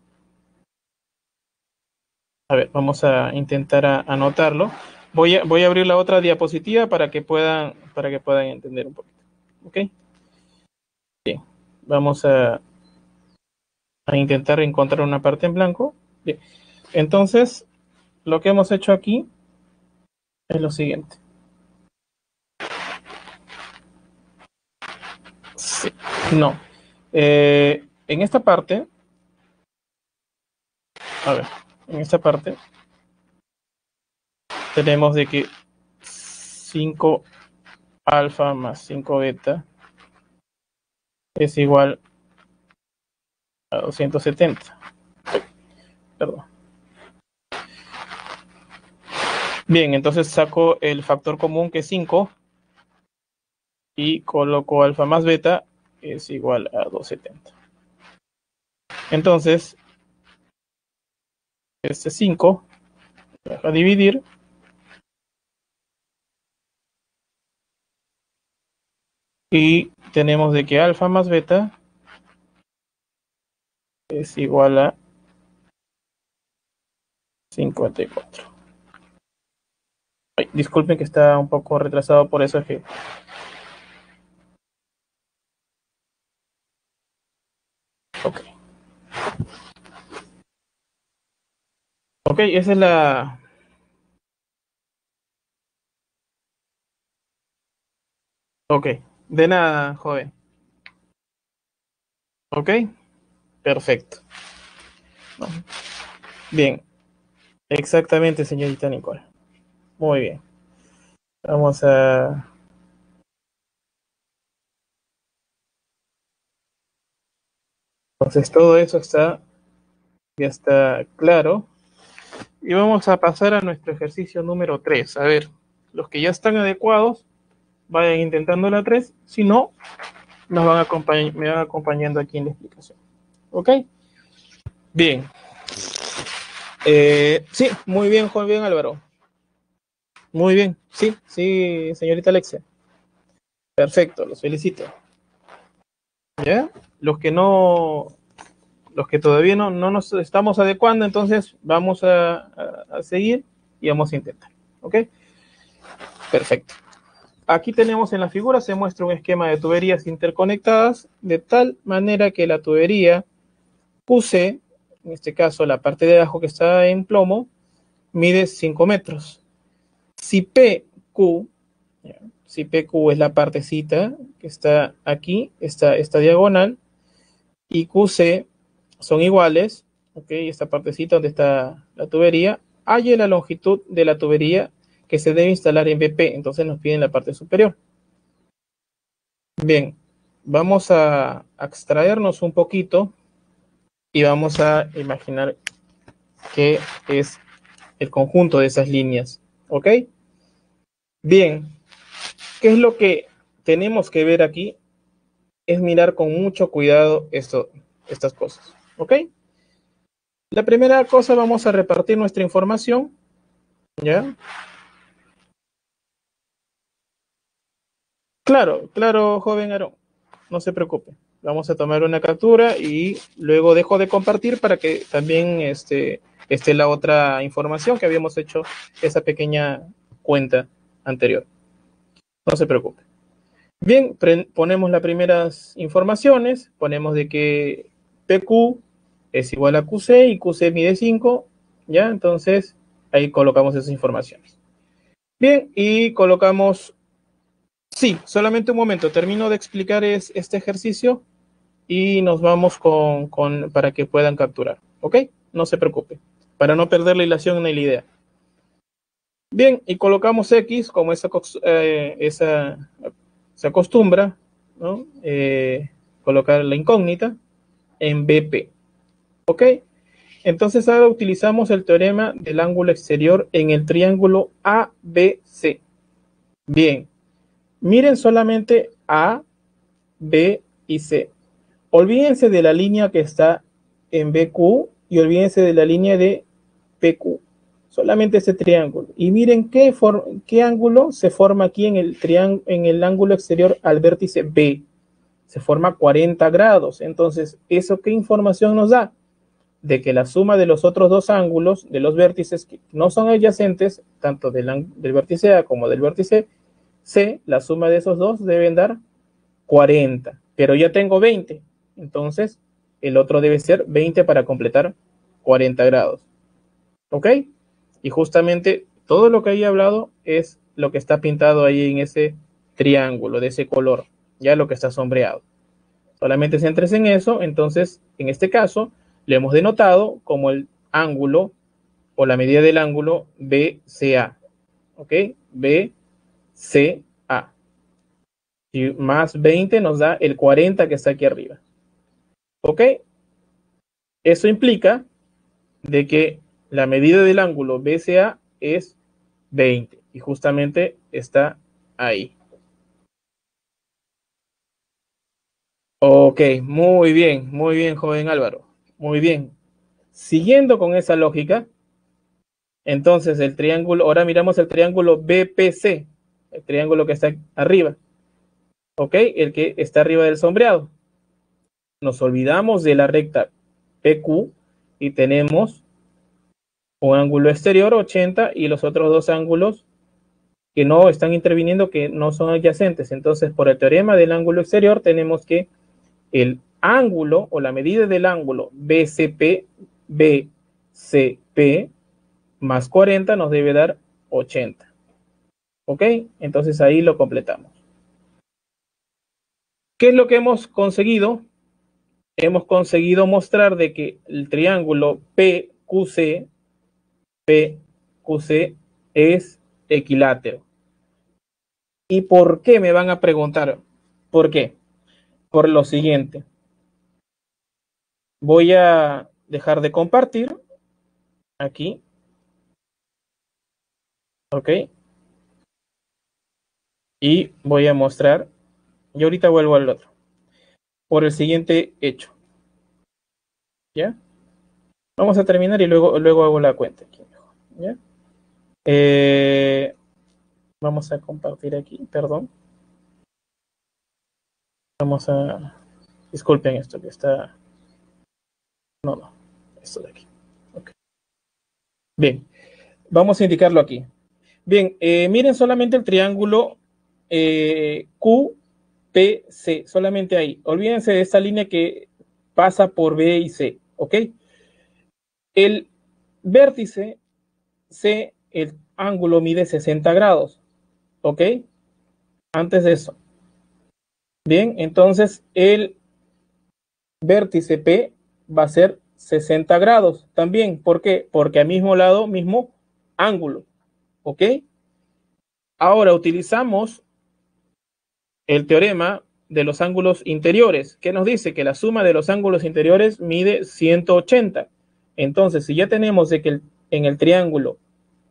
S1: A ver, vamos a intentar anotarlo. Voy a, voy a abrir la otra diapositiva para que puedan, para que puedan entender un poquito. ¿Ok? Bien. Vamos a, a intentar encontrar una parte en blanco. Bien. Entonces, lo que hemos hecho aquí es lo siguiente. Sí, no. Eh, en esta parte, a ver, en esta parte tenemos de que 5 alfa más 5 beta es igual a 270. Perdón. Bien, entonces saco el factor común que es 5 y coloco alfa más beta es igual a 270. Entonces, este 5 a dividir y tenemos de que alfa más beta es igual a 54 disculpen que está un poco retrasado, por eso es que... Ok. Ok, esa es la... Ok, de nada, joven. Ok, perfecto. Bien, exactamente, señorita Nicole. Muy bien. Vamos a... Entonces todo eso está, ya está claro. Y vamos a pasar a nuestro ejercicio número 3. A ver, los que ya están adecuados, vayan intentando la 3. Si no, nos van me van acompañando aquí en la explicación. ¿Ok? Bien. Eh, sí, muy bien, Juan, bien Álvaro. Muy bien. Sí, sí, señorita Alexia. Perfecto, los felicito. ¿Ya? Los que no, los que todavía no, no nos estamos adecuando, entonces vamos a, a seguir y vamos a intentar. ¿Ok? Perfecto. Aquí tenemos en la figura, se muestra un esquema de tuberías interconectadas de tal manera que la tubería QC, en este caso la parte de abajo que está en plomo, mide 5 metros. Si PQ, si PQ es la partecita que está aquí, esta, esta diagonal, y QC son iguales, ok, esta partecita donde está la tubería, hay la longitud de la tubería que se debe instalar en BP, entonces nos piden la parte superior. Bien, vamos a extraernos un poquito y vamos a imaginar que es el conjunto de esas líneas, ¿ok? Bien, ¿qué es lo que tenemos que ver aquí? Es mirar con mucho cuidado esto, estas cosas, ¿ok? La primera cosa vamos a repartir nuestra información, ¿ya? Claro, claro, joven Aarón, no se preocupe. Vamos a tomar una captura y luego dejo de compartir para que también este, esté la otra información que habíamos hecho, esa pequeña cuenta anterior. No se preocupe. Bien, ponemos las primeras informaciones, ponemos de que PQ es igual a QC y QC mide 5, ¿ya? Entonces, ahí colocamos esas informaciones. Bien, y colocamos Sí, solamente un momento. Termino de explicar este ejercicio y nos vamos con, para que puedan capturar. ¿Ok? No se preocupe. Para no perder la ilación ni la idea. Bien, y colocamos X como esa, eh, esa se acostumbra, ¿no? Eh, colocar la incógnita en BP. ¿Ok? Entonces ahora utilizamos el teorema del ángulo exterior en el triángulo ABC. Bien, Miren solamente A, B y C. Olvídense de la línea que está en BQ y olvídense de la línea de PQ. Solamente ese triángulo. Y miren qué, ángulo se forma aquí en el, en el ángulo exterior al vértice B. Se forma 40 grados. Entonces, ¿eso qué información nos da? De que la suma de los otros dos ángulos, de los vértices que no son adyacentes, tanto del, del vértice A como del vértice C, la suma de esos dos deben dar 40, pero ya tengo 20, entonces el otro debe ser 20 para completar 40 grados. ¿Ok? Y justamente todo lo que he hablado es lo que está pintado ahí en ese triángulo de ese color, ya lo que está sombreado. Solamente centres en eso, entonces en este caso le hemos denotado como el ángulo o la medida del ángulo BCA. ¿Ok? B CA. Y más 20 nos da el 40 que está aquí arriba. ¿Ok? Eso implica de que la medida del ángulo BCA es 20 y justamente está ahí. Ok, muy bien, muy bien, joven Álvaro. Muy bien. Siguiendo con esa lógica, entonces el triángulo, ahora miramos el triángulo BPC el triángulo que está arriba. ¿Ok? El que está arriba del sombreado. Nos olvidamos de la recta PQ y tenemos un ángulo exterior 80 y los otros dos ángulos que no están interviniendo, que no son adyacentes. Entonces, por el teorema del ángulo exterior, tenemos que el ángulo o la medida del ángulo BCP, BCP más 40 nos debe dar 80. ¿Ok? Entonces ahí lo completamos. ¿Qué es lo que hemos conseguido? Hemos conseguido mostrar de que el triángulo PQC, PQC es equilátero. ¿Y por qué? Me van a preguntar. ¿Por qué? Por lo siguiente. Voy a dejar de compartir aquí. ¿Ok? y voy a mostrar, y ahorita vuelvo al otro, por el siguiente hecho. ¿Ya? Vamos a terminar y luego, luego hago la cuenta. Aquí, ¿ya? Eh, Vamos a compartir aquí, perdón. Vamos a... Disculpen esto que está... No, no, esto de aquí. Bien, vamos a indicarlo aquí. Bien, eh, miren solamente el triángulo eh, QPC, solamente ahí. Olvídense de esta línea que pasa por B y C, ¿ok? El vértice C, el ángulo mide 60 grados. ¿Ok? Antes de eso. Bien, entonces el vértice P va a ser 60 grados también. ¿Por qué? Porque al mismo lado, mismo ángulo. ¿Ok? Ahora utilizamos el teorema de los ángulos interiores, que nos dice que la suma de los ángulos interiores mide 180. Entonces, si ya tenemos de que en el triángulo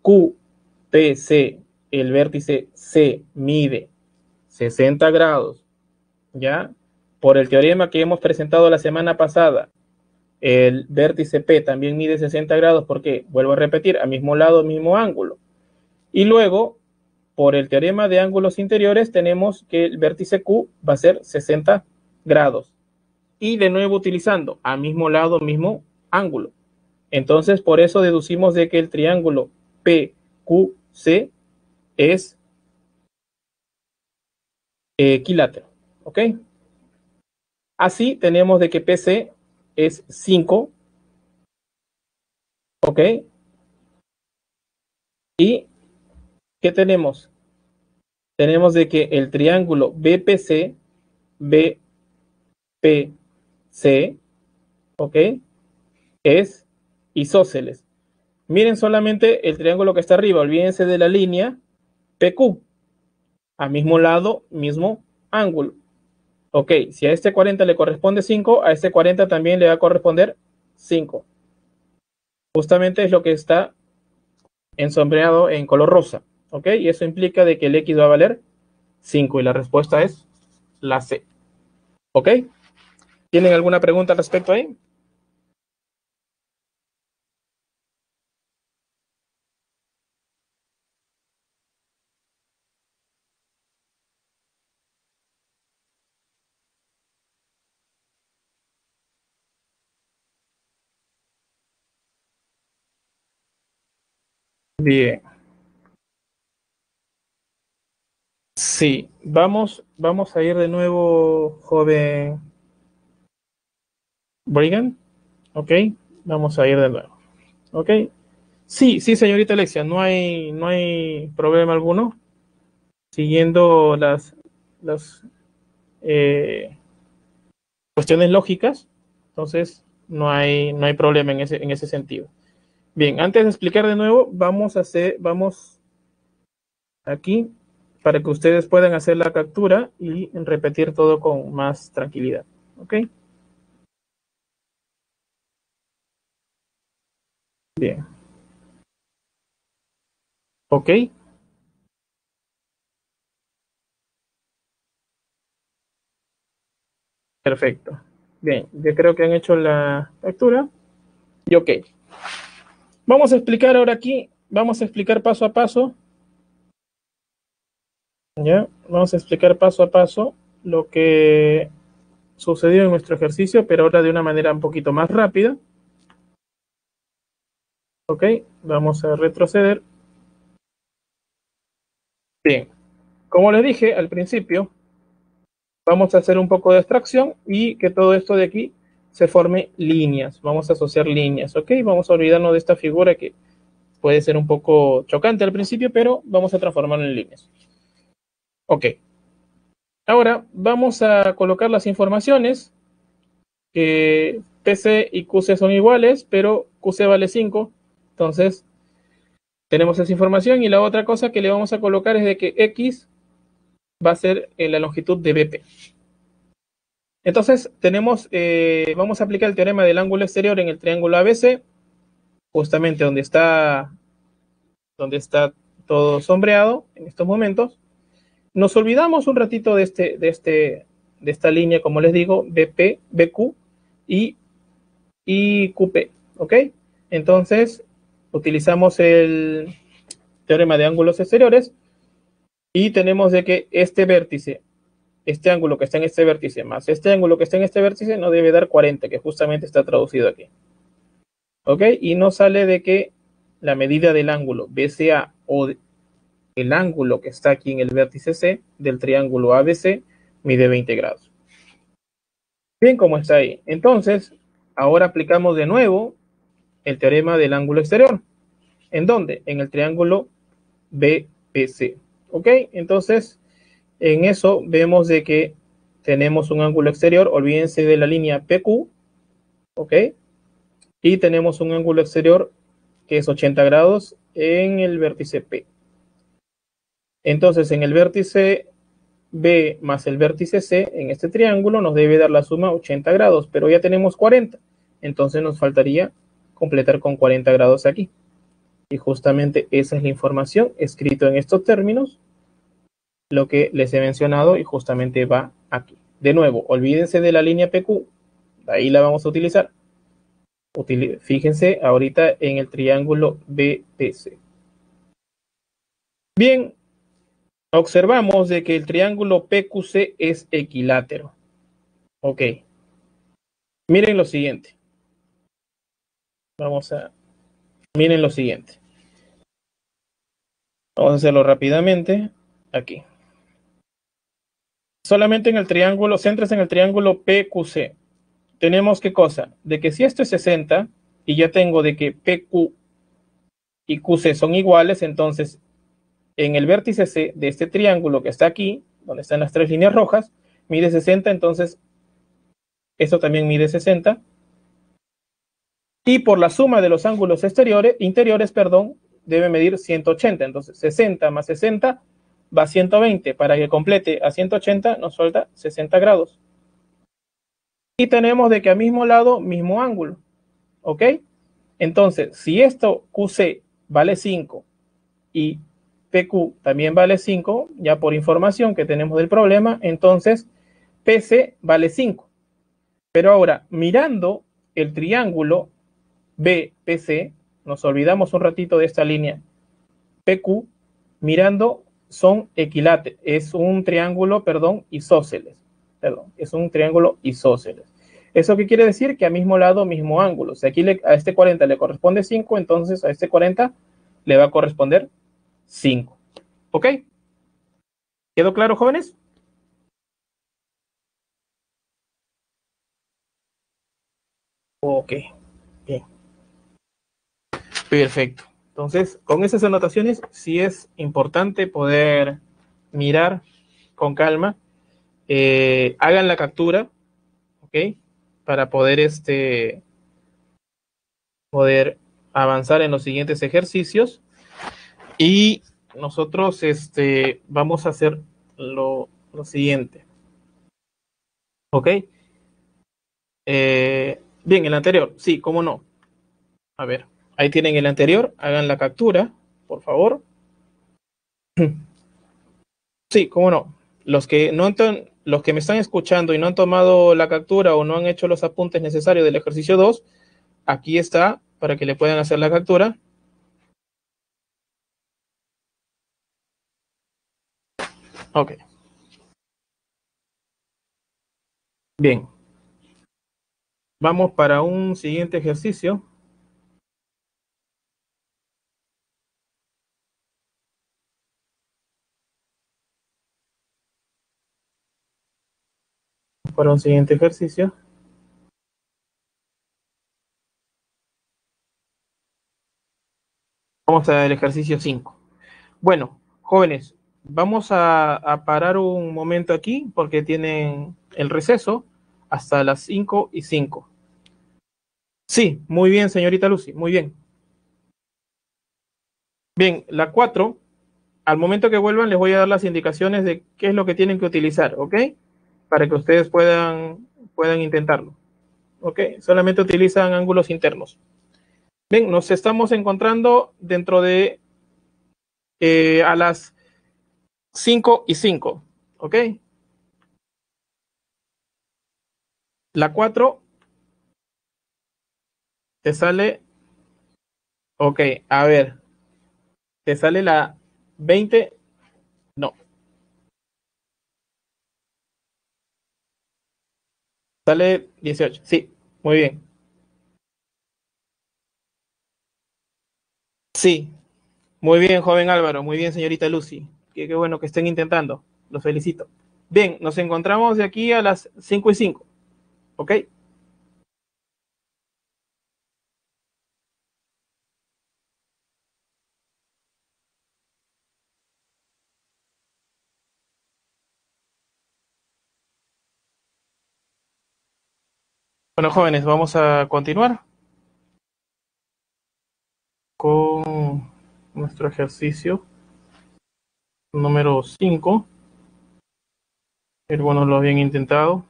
S1: QPC el vértice C mide 60 grados, ¿ya? Por el teorema que hemos presentado la semana pasada, el vértice P también mide 60 grados porque, vuelvo a repetir, a mismo lado, mismo ángulo. Y luego, por el teorema de ángulos interiores, tenemos que el vértice Q va a ser 60 grados. Y de nuevo utilizando a mismo lado, mismo ángulo. Entonces, por eso deducimos de que el triángulo PQC es equilátero. ¿Ok? Así tenemos de que PC es 5. ¿Ok? ¿Y qué tenemos? Tenemos de que el triángulo BPC, BPC, ¿ok? Es isósceles. Miren solamente el triángulo que está arriba, olvídense de la línea PQ. A mismo lado, mismo ángulo. Ok, si a este 40 le corresponde 5, a este 40 también le va a corresponder 5. Justamente es lo que está ensombreado en color rosa. Ok, y eso implica de que el X va a valer 5 y la respuesta es la C. Ok, ¿tienen alguna pregunta al respecto ahí? Bien. Sí, vamos, vamos a ir de nuevo, joven Brigham. Ok, vamos a ir de nuevo. Ok. Sí, sí, señorita Alexia, no hay, no hay problema alguno. Siguiendo las, las eh, cuestiones lógicas, entonces no hay, no hay problema en ese, en ese sentido. Bien, antes de explicar de nuevo, vamos a hacer, vamos aquí para que ustedes puedan hacer la captura y repetir todo con más tranquilidad. ¿Ok? Bien. ¿Ok? Perfecto. Bien, yo creo que han hecho la captura. Y ok. Vamos a explicar ahora aquí, vamos a explicar paso a paso. ¿Ya? Vamos a explicar paso a paso lo que sucedió en nuestro ejercicio, pero ahora de una manera un poquito más rápida. Ok, vamos a retroceder. Bien, como les dije al principio, vamos a hacer un poco de extracción y que todo esto de aquí se forme líneas. Vamos a asociar líneas, ¿ok? Vamos a olvidarnos de esta figura que puede ser un poco chocante al principio, pero vamos a transformarlo en líneas. Ok. Ahora vamos a colocar las informaciones. que PC y QC son iguales, pero QC vale 5. Entonces, tenemos esa información. Y la otra cosa que le vamos a colocar es de que X va a ser la longitud de BP. Entonces, tenemos, eh, vamos a aplicar el teorema del ángulo exterior en el triángulo ABC, justamente donde está, donde está todo sombreado en estos momentos. Nos olvidamos un ratito de, este, de, este, de esta línea, como les digo, BP, BQ y, y QP, ¿ok? Entonces, utilizamos el teorema de ángulos exteriores Y tenemos de que este vértice, este ángulo que está en este vértice más este ángulo que está en este vértice no debe dar 40, que justamente está traducido aquí. ¿Ok? Y nos sale de que la medida del ángulo BCA o el ángulo que está aquí en el vértice C del triángulo ABC mide 20 grados. Bien, como está ahí. Entonces, ahora aplicamos de nuevo el teorema del ángulo exterior. ¿En dónde? En el triángulo BPC. ¿Ok? Entonces, en eso vemos de que tenemos un ángulo exterior. Olvídense de la línea PQ. ¿Ok? Y tenemos un ángulo exterior que es 80 grados en el vértice P. Entonces, en el vértice B más el vértice C, en este triángulo, nos debe dar la suma 80 grados, pero ya tenemos 40. Entonces nos faltaría completar con 40 grados aquí. Y justamente esa es la información escrito en estos términos, lo que les he mencionado y justamente va aquí. De nuevo, olvídense de la línea PQ, ahí la vamos a utilizar. fíjense ahorita en el triángulo BPC. Bien, observamos de que el triángulo PQC es equilátero. Ok. Miren lo siguiente. Vamos a... Miren lo siguiente. Vamos a hacerlo rápidamente. Aquí. Solamente en el triángulo, centres en el triángulo PQC. Tenemos qué cosa? De que si esto es 60 y ya tengo de que PQ y QC son iguales, entonces en el vértice C de este triángulo que está aquí, donde están las tres líneas rojas, mide 60, entonces esto también mide 60. Y por la suma de los ángulos exteriores, interiores, perdón, debe medir 180. Entonces 60 más 60 va a 120. Para que complete a 180 nos falta 60 grados. Y tenemos de que a mismo lado, mismo ángulo. ¿Ok? Entonces, si esto QC vale 5 y PQ también vale 5, ya por información que tenemos del problema, entonces PC vale 5. Pero ahora, mirando el triángulo BPC, nos olvidamos un ratito de esta línea PQ, mirando son equiláteros, es un triángulo, perdón, isósceles, perdón, es un triángulo isósceles. ¿Eso qué quiere decir? Que a mismo lado, mismo ángulo. Si aquí a este 40 le corresponde 5, entonces a este 40 le va a corresponder 5. ¿Ok? ¿Quedó claro, jóvenes? Ok, bien. Perfecto. Entonces, con esas anotaciones, sí es importante poder mirar con calma. Eh, hagan la captura, ¿ok? Para poder, este, poder avanzar en los siguientes ejercicios. Y nosotros este, vamos a hacer lo, siguiente. ¿Ok? Eh, bien, el anterior, sí, cómo no. A ver, ahí tienen el anterior, hagan la captura, por favor. [CLEARS THROAT] Sí, cómo no. Los que, no los que me están escuchando y no han tomado la captura o no han hecho los apuntes necesarios del ejercicio 2, aquí está para que le puedan hacer la captura. Ok. Bien. Vamos para un siguiente ejercicio. Para un siguiente ejercicio. Vamos al ejercicio 5. Bueno, jóvenes, Vamos a, parar un momento aquí porque tienen el receso hasta las 5 y 5. Sí, muy bien, señorita Lucy, muy bien. Bien, la 4, al momento que vuelvan les voy a dar las indicaciones de qué es lo que tienen que utilizar, ¿ok? Para que ustedes puedan, puedan intentarlo. ¿Ok? Solamente utilizan ángulos internos. Bien, nos estamos encontrando dentro de eh, a las 5 y 5, ¿ok? La 4 te sale, ok, a ver, te sale la 20, no, Sale 18. Sí, muy bien. Sí, muy bien, joven Álvaro. Muy bien, señorita Lucy. Qué, bueno que estén intentando. Los felicito. Bien, nos encontramos de aquí a las 5 y 5. ¿Ok? Bueno, jóvenes, vamos a continuar con nuestro ejercicio número 5. Algunos lo habían intentado.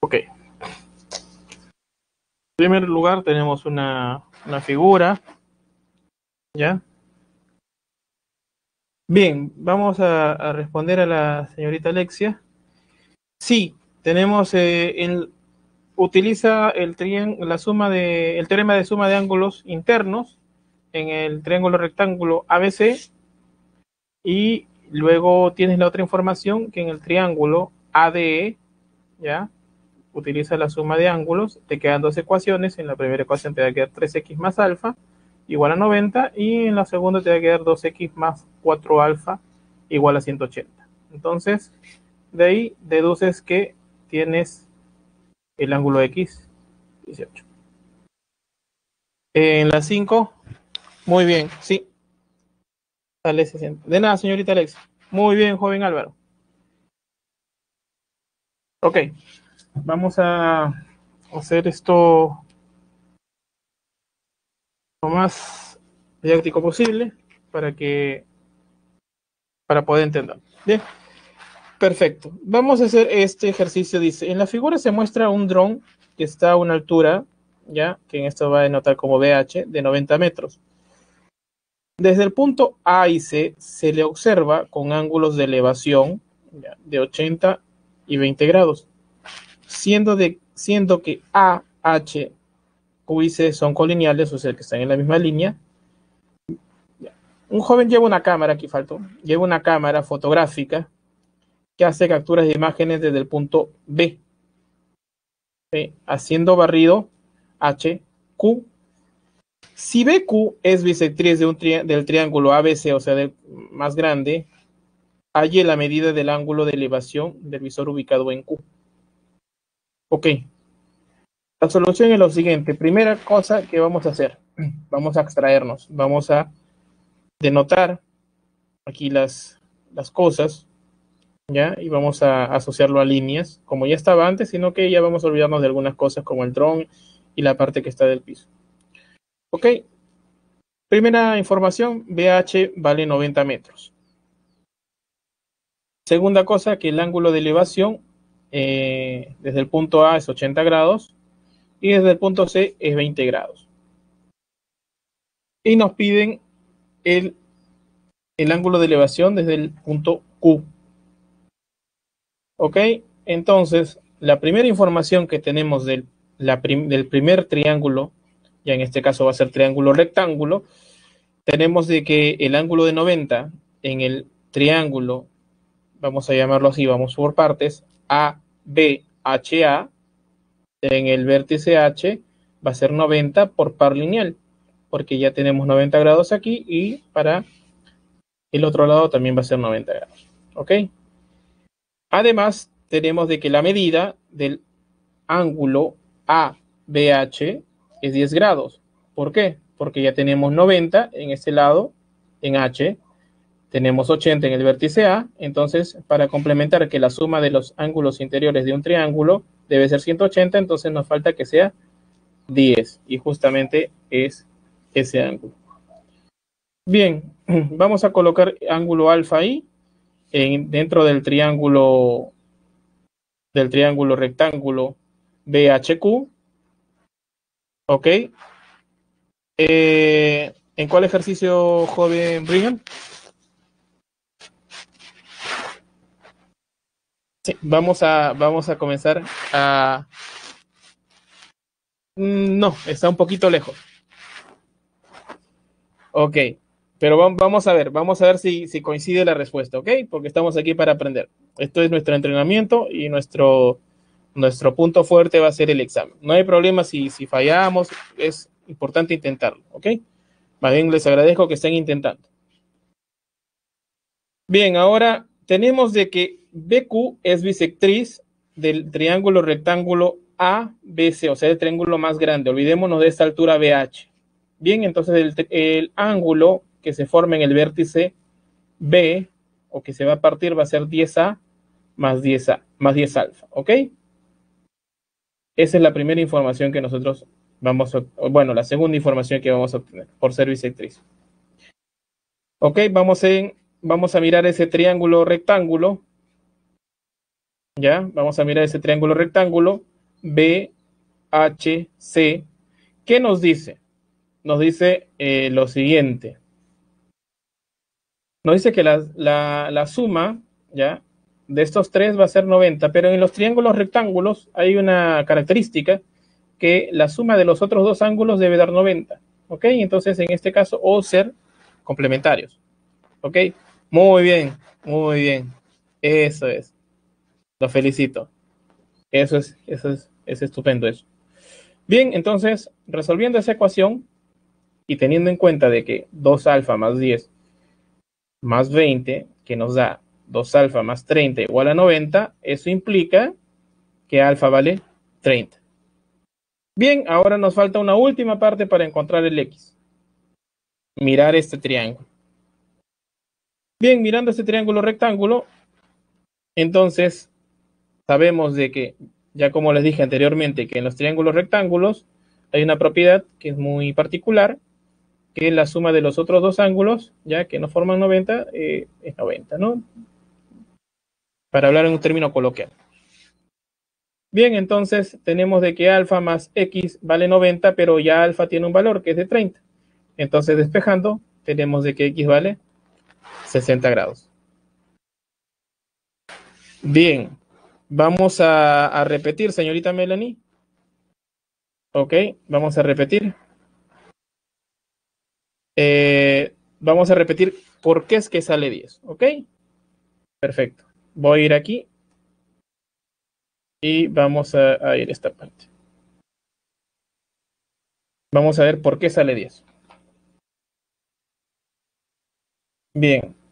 S1: Ok. En primer lugar tenemos una, una figura. ¿Ya? Bien, vamos a, responder a la señorita Alexia. Sí, tenemos eh, el, utiliza el la suma de el teorema de suma de ángulos internos en el triángulo rectángulo ABC y luego tienes la otra información que en el triángulo ADE, ¿ya? Utiliza la suma de ángulos, te quedan dos ecuaciones, en la primera ecuación te va a quedar 3x más alfa igual a 90 y en la segunda te va a quedar 2x más 4 alfa igual a 180. Entonces, de ahí deduces que tienes el ángulo X 18. En la 5, muy bien, sí. Sale 60. De nada, señorita Alex. Muy bien, joven Álvaro. Ok, vamos a hacer esto lo más didáctico posible para que para poder entender. Bien. Perfecto. Vamos a hacer este ejercicio. Dice, en la figura se muestra un dron que está a una altura, ya, que en esto va a denotar como BH, de 90 metros. Desde el punto A y C se le observa con ángulos de elevación de 80 y 20 grados, siendo, de, siendo que A, H, Q y C son colineales, o sea, que están en la misma línea. Un joven lleva una cámara, aquí faltó, lleva una cámara fotográfica que hace capturas de imágenes desde el punto B, haciendo barrido HQ. Si BQ es bisectriz de un del triángulo ABC, o sea, del más grande, halle la medida del ángulo de elevación del visor ubicado en Q. Ok. La solución es lo siguiente. Primera cosa que vamos a hacer, [CLEARS THROAT] vamos a extraernos, vamos a denotar aquí las, las cosas ¿ya? Y vamos a asociarlo a líneas, como ya estaba antes, sino que ya vamos a olvidarnos de algunas cosas como el dron y la parte que está del piso. Ok. Primera información, BH vale 90 metros. Segunda cosa, que el ángulo de elevación eh, desde el punto A es 80 grados y desde el punto C es 20 grados. Y nos piden el, el ángulo de elevación desde el punto Q. ¿Ok? Entonces, la primera información que tenemos del, del primer triángulo, ya en este caso va a ser triángulo rectángulo, tenemos de que el ángulo de 90 en el triángulo, vamos a llamarlo así, vamos por partes, A, B, H, A, en el vértice H va a ser 90 por par lineal, porque ya tenemos 90 grados aquí y para el otro lado también va a ser 90 grados. ¿Ok? Además, tenemos de que la medida del ángulo ABH es 10 grados. ¿Por qué? Porque ya tenemos 90 en este lado, en H, tenemos 80 en el vértice A, entonces para complementar que la suma de los ángulos interiores de un triángulo debe ser 180, entonces nos falta que sea 10 y justamente es ese ángulo. Bien, [CLEARS THROAT] vamos a colocar ángulo alfa ahí dentro del triángulo del triángulo rectángulo BHQ. ¿Ok? Eh, ¿En cuál ejercicio, joven Brigham? Sí, vamos a, vamos a comenzar a, Mm, no, está un poquito lejos. Ok, pero vamos a ver, vamos a ver si, si coincide la respuesta, ¿ok? Porque estamos aquí para aprender. Esto es nuestro entrenamiento y nuestro, nuestro punto fuerte va a ser el examen. No hay problema si, si fallamos, es importante intentarlo, ¿ok? Más bien les agradezco que estén intentando. Bien, ahora tenemos de que BQ es bisectriz del triángulo rectángulo ABC, o sea, el triángulo más grande. Olvidémonos de esta altura BH. Bien, entonces el, ángulo que se forma en el vértice B o que se va a partir va a ser 10A más 10A, más 10 alfa, ¿ok? Esa es la primera información que nosotros vamos a, bueno, la segunda información que vamos a obtener por ser bisectriz. Ok, vamos, en, vamos a mirar ese triángulo rectángulo. Ya, vamos a mirar ese triángulo rectángulo B, H, C. ¿Qué nos dice? Nos dice eh, lo siguiente. Nos dice que la, la, la suma, ¿ya? de estos tres va a ser 90, pero en los triángulos rectángulos hay una característica que la suma de los otros dos ángulos debe dar 90. ¿Ok? Entonces, en este caso, o ser complementarios. ¿Ok? Muy bien, muy bien. Eso es. Lo felicito. Eso es, eso es, es estupendo eso. Bien, entonces, resolviendo esa ecuación y teniendo en cuenta de que 2 alfa más 10 más 20, que nos da 2 alfa más 30 igual a 90, eso implica que alfa vale 30. Bien, ahora nos falta una última parte para encontrar el x. Mirar este triángulo. Bien, mirando este triángulo rectángulo, entonces sabemos de que, ya como les dije anteriormente, que en los triángulos rectángulos hay una propiedad que es muy particular, que la suma de los otros dos ángulos, ya que no forman 90, eh, es 90, ¿no? para hablar en un término coloquial. Bien, entonces tenemos de que alfa más x vale 90, pero ya alfa tiene un valor que es de 30. Entonces, despejando, tenemos de que x vale 60 grados. Bien, vamos a, repetir, señorita Melanie. Ok, vamos a repetir. Eh, vamos a repetir por qué es que sale 10. Ok, perfecto. Voy a ir aquí y vamos a, ir a esta parte. Vamos a ver por qué sale 10. Bien.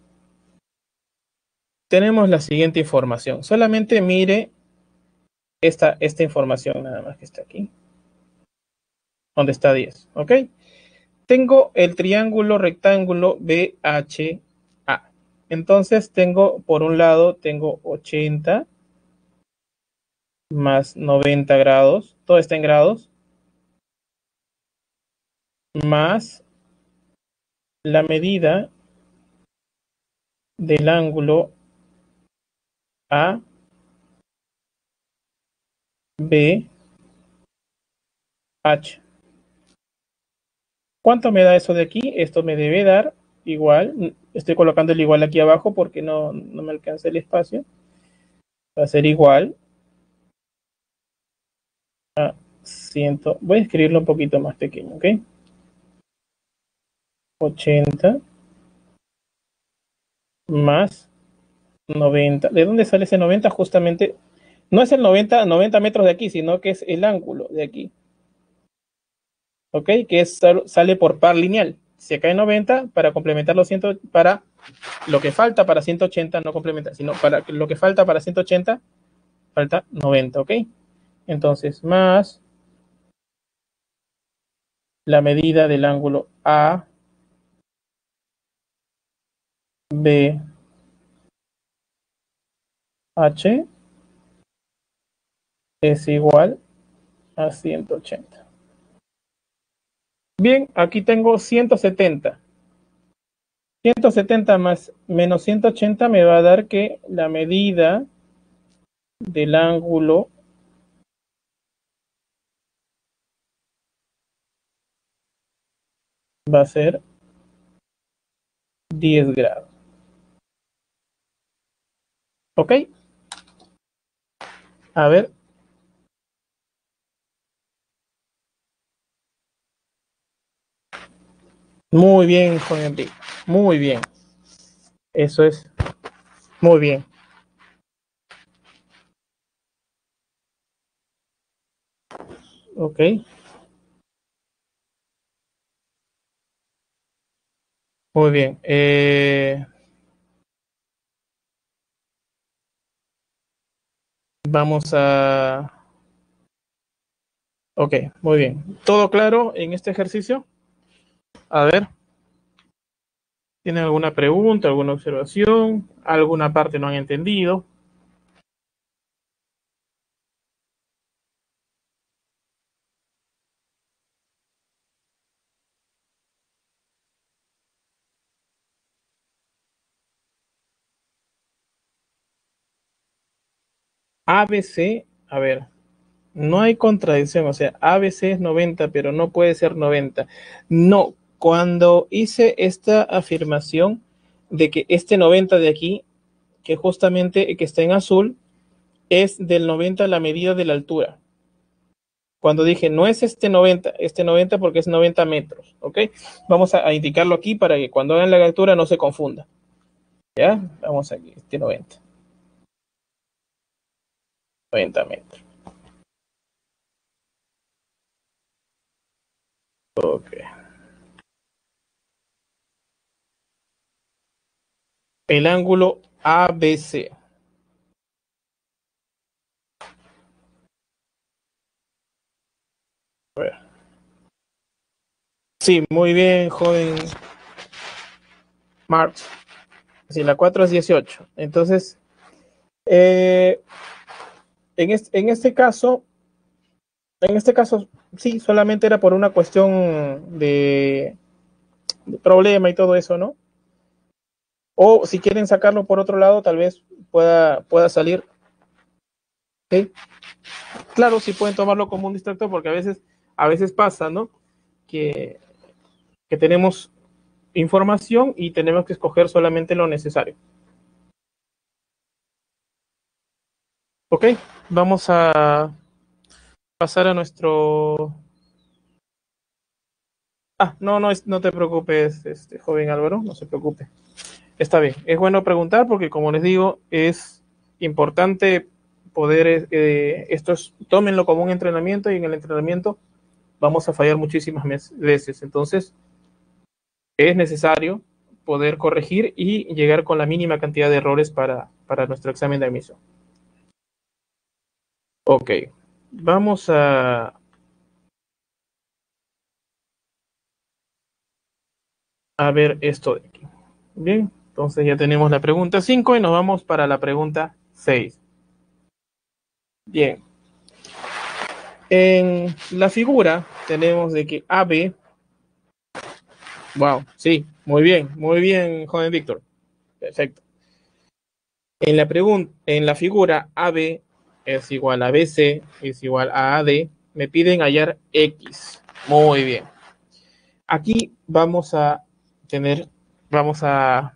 S1: Tenemos la siguiente información. Solamente mire esta, esta información nada más que está aquí. Donde está 10. ¿Ok? Tengo el triángulo rectángulo BH entonces tengo, por un lado, tengo 80 más 90 grados, todo está en grados, más la medida del ángulo A, B, H. ¿Cuánto me da eso de aquí? Esto me debe dar igual, estoy colocando el igual aquí abajo porque no, no me alcanza el espacio. Va a ser igual a 100. Voy a escribirlo un poquito más pequeño, ¿ok? 80 más 90. ¿De dónde sale ese 90? Justamente, no es el 90, 90 metros de aquí, sino que es el ángulo de aquí. ¿Ok? Que es, sale por par lineal se cae 90 para complementar los 100, para lo que falta para 180, no complementar, sino para lo que falta para 180, falta 90, ¿ok? Entonces, más la medida del ángulo A, B, H es igual a 180. Bien, aquí tengo 170. 170 más menos 180 me va a dar que la medida del ángulo va a ser 10 grados. ¿Ok? A ver. Muy bien, Jorge Enrique. Muy bien. Eso es. Muy bien. Ok. Muy bien. Eh... vamos a... Ok, muy bien. ¿Todo claro en este ejercicio? A ver. ¿Tienen alguna pregunta, alguna observación? ¿Alguna parte no han entendido? ABC, a ver, no hay contradicción, o sea, ABC es 90, pero no puede ser 90. No, cuando hice esta afirmación de que este 90 de aquí, que justamente que está en azul, es del 90 la medida de la altura. Cuando dije, no es este 90, este 90 porque es 90 metros, ¿ok? Vamos a, a indicarlo aquí para que cuando hagan la altura no se confunda. ¿Ya? Vamos aquí, este 90. 90 metros. El ángulo ABC. Sí, muy bien, joven Marx. Sí, la 4 es 18. Entonces, eh, en, este, caso, en este caso, sí, solamente era por una cuestión de, problema y todo eso, ¿no? O si quieren sacarlo por otro lado, tal vez pueda, pueda salir. ¿Okay? Claro, sí pueden tomarlo como un distractor, porque a veces, a veces pasa, ¿no? Que, que tenemos información y tenemos que escoger solamente lo necesario. Ok, vamos a pasar a nuestro... Ah, no, no, no te preocupes, este joven Álvaro, no se preocupe. Está bien, es bueno preguntar porque como les digo, es importante poder, eh, esto es, tómenlo como un entrenamiento y en el entrenamiento vamos a fallar muchísimas veces. Entonces, es necesario poder corregir y llegar con la mínima cantidad de errores para, para nuestro examen de admisión. Ok, vamos a... A ver esto de aquí. Bien, entonces ya tenemos la pregunta 5 y nos vamos para la pregunta 6. Bien. En la figura tenemos de que AB... Wow, sí, muy bien, muy bien, joven Víctor. Perfecto. En la, pregunta, en la figura AB es igual a BC es igual a AD, me piden hallar X. Muy bien. Aquí vamos a tener, vamos a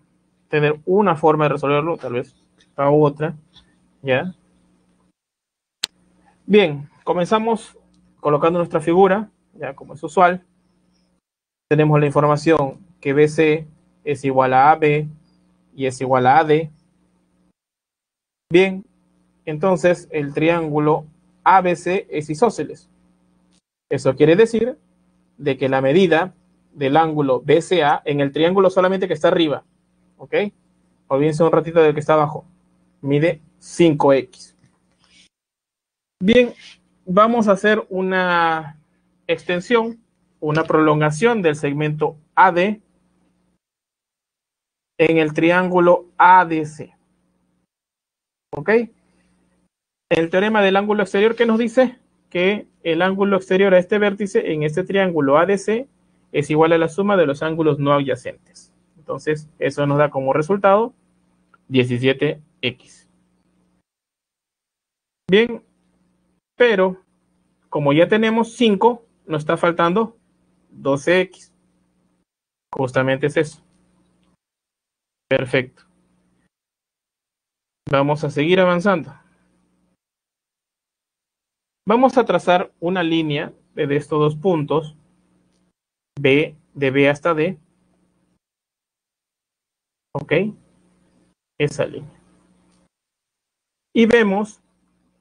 S1: tener una forma de resolverlo, tal vez a otra, ¿ya? Bien, comenzamos colocando nuestra figura, ya como es usual. Tenemos la información que BC es igual a AB y es igual a AD. Bien, entonces el triángulo ABC es isósceles. Eso quiere decir de que la medida del ángulo BCA en el triángulo solamente que está arriba, ¿ok? Olvídense un ratito del que está abajo. Mide 5x. Bien, vamos a hacer una extensión, una prolongación del segmento AD en el triángulo ADC. ¿Ok? El teorema del ángulo exterior que nos dice que el ángulo exterior a este vértice en este triángulo ADC es igual a la suma de los ángulos no adyacentes. Entonces, eso nos da como resultado 17x. Bien, pero como ya tenemos 5, nos está faltando 12x. Justamente es eso. Perfecto. Vamos a seguir avanzando. Vamos a trazar una línea de estos dos puntos, B, de B hasta D, ¿Ok? Esa línea. Y vemos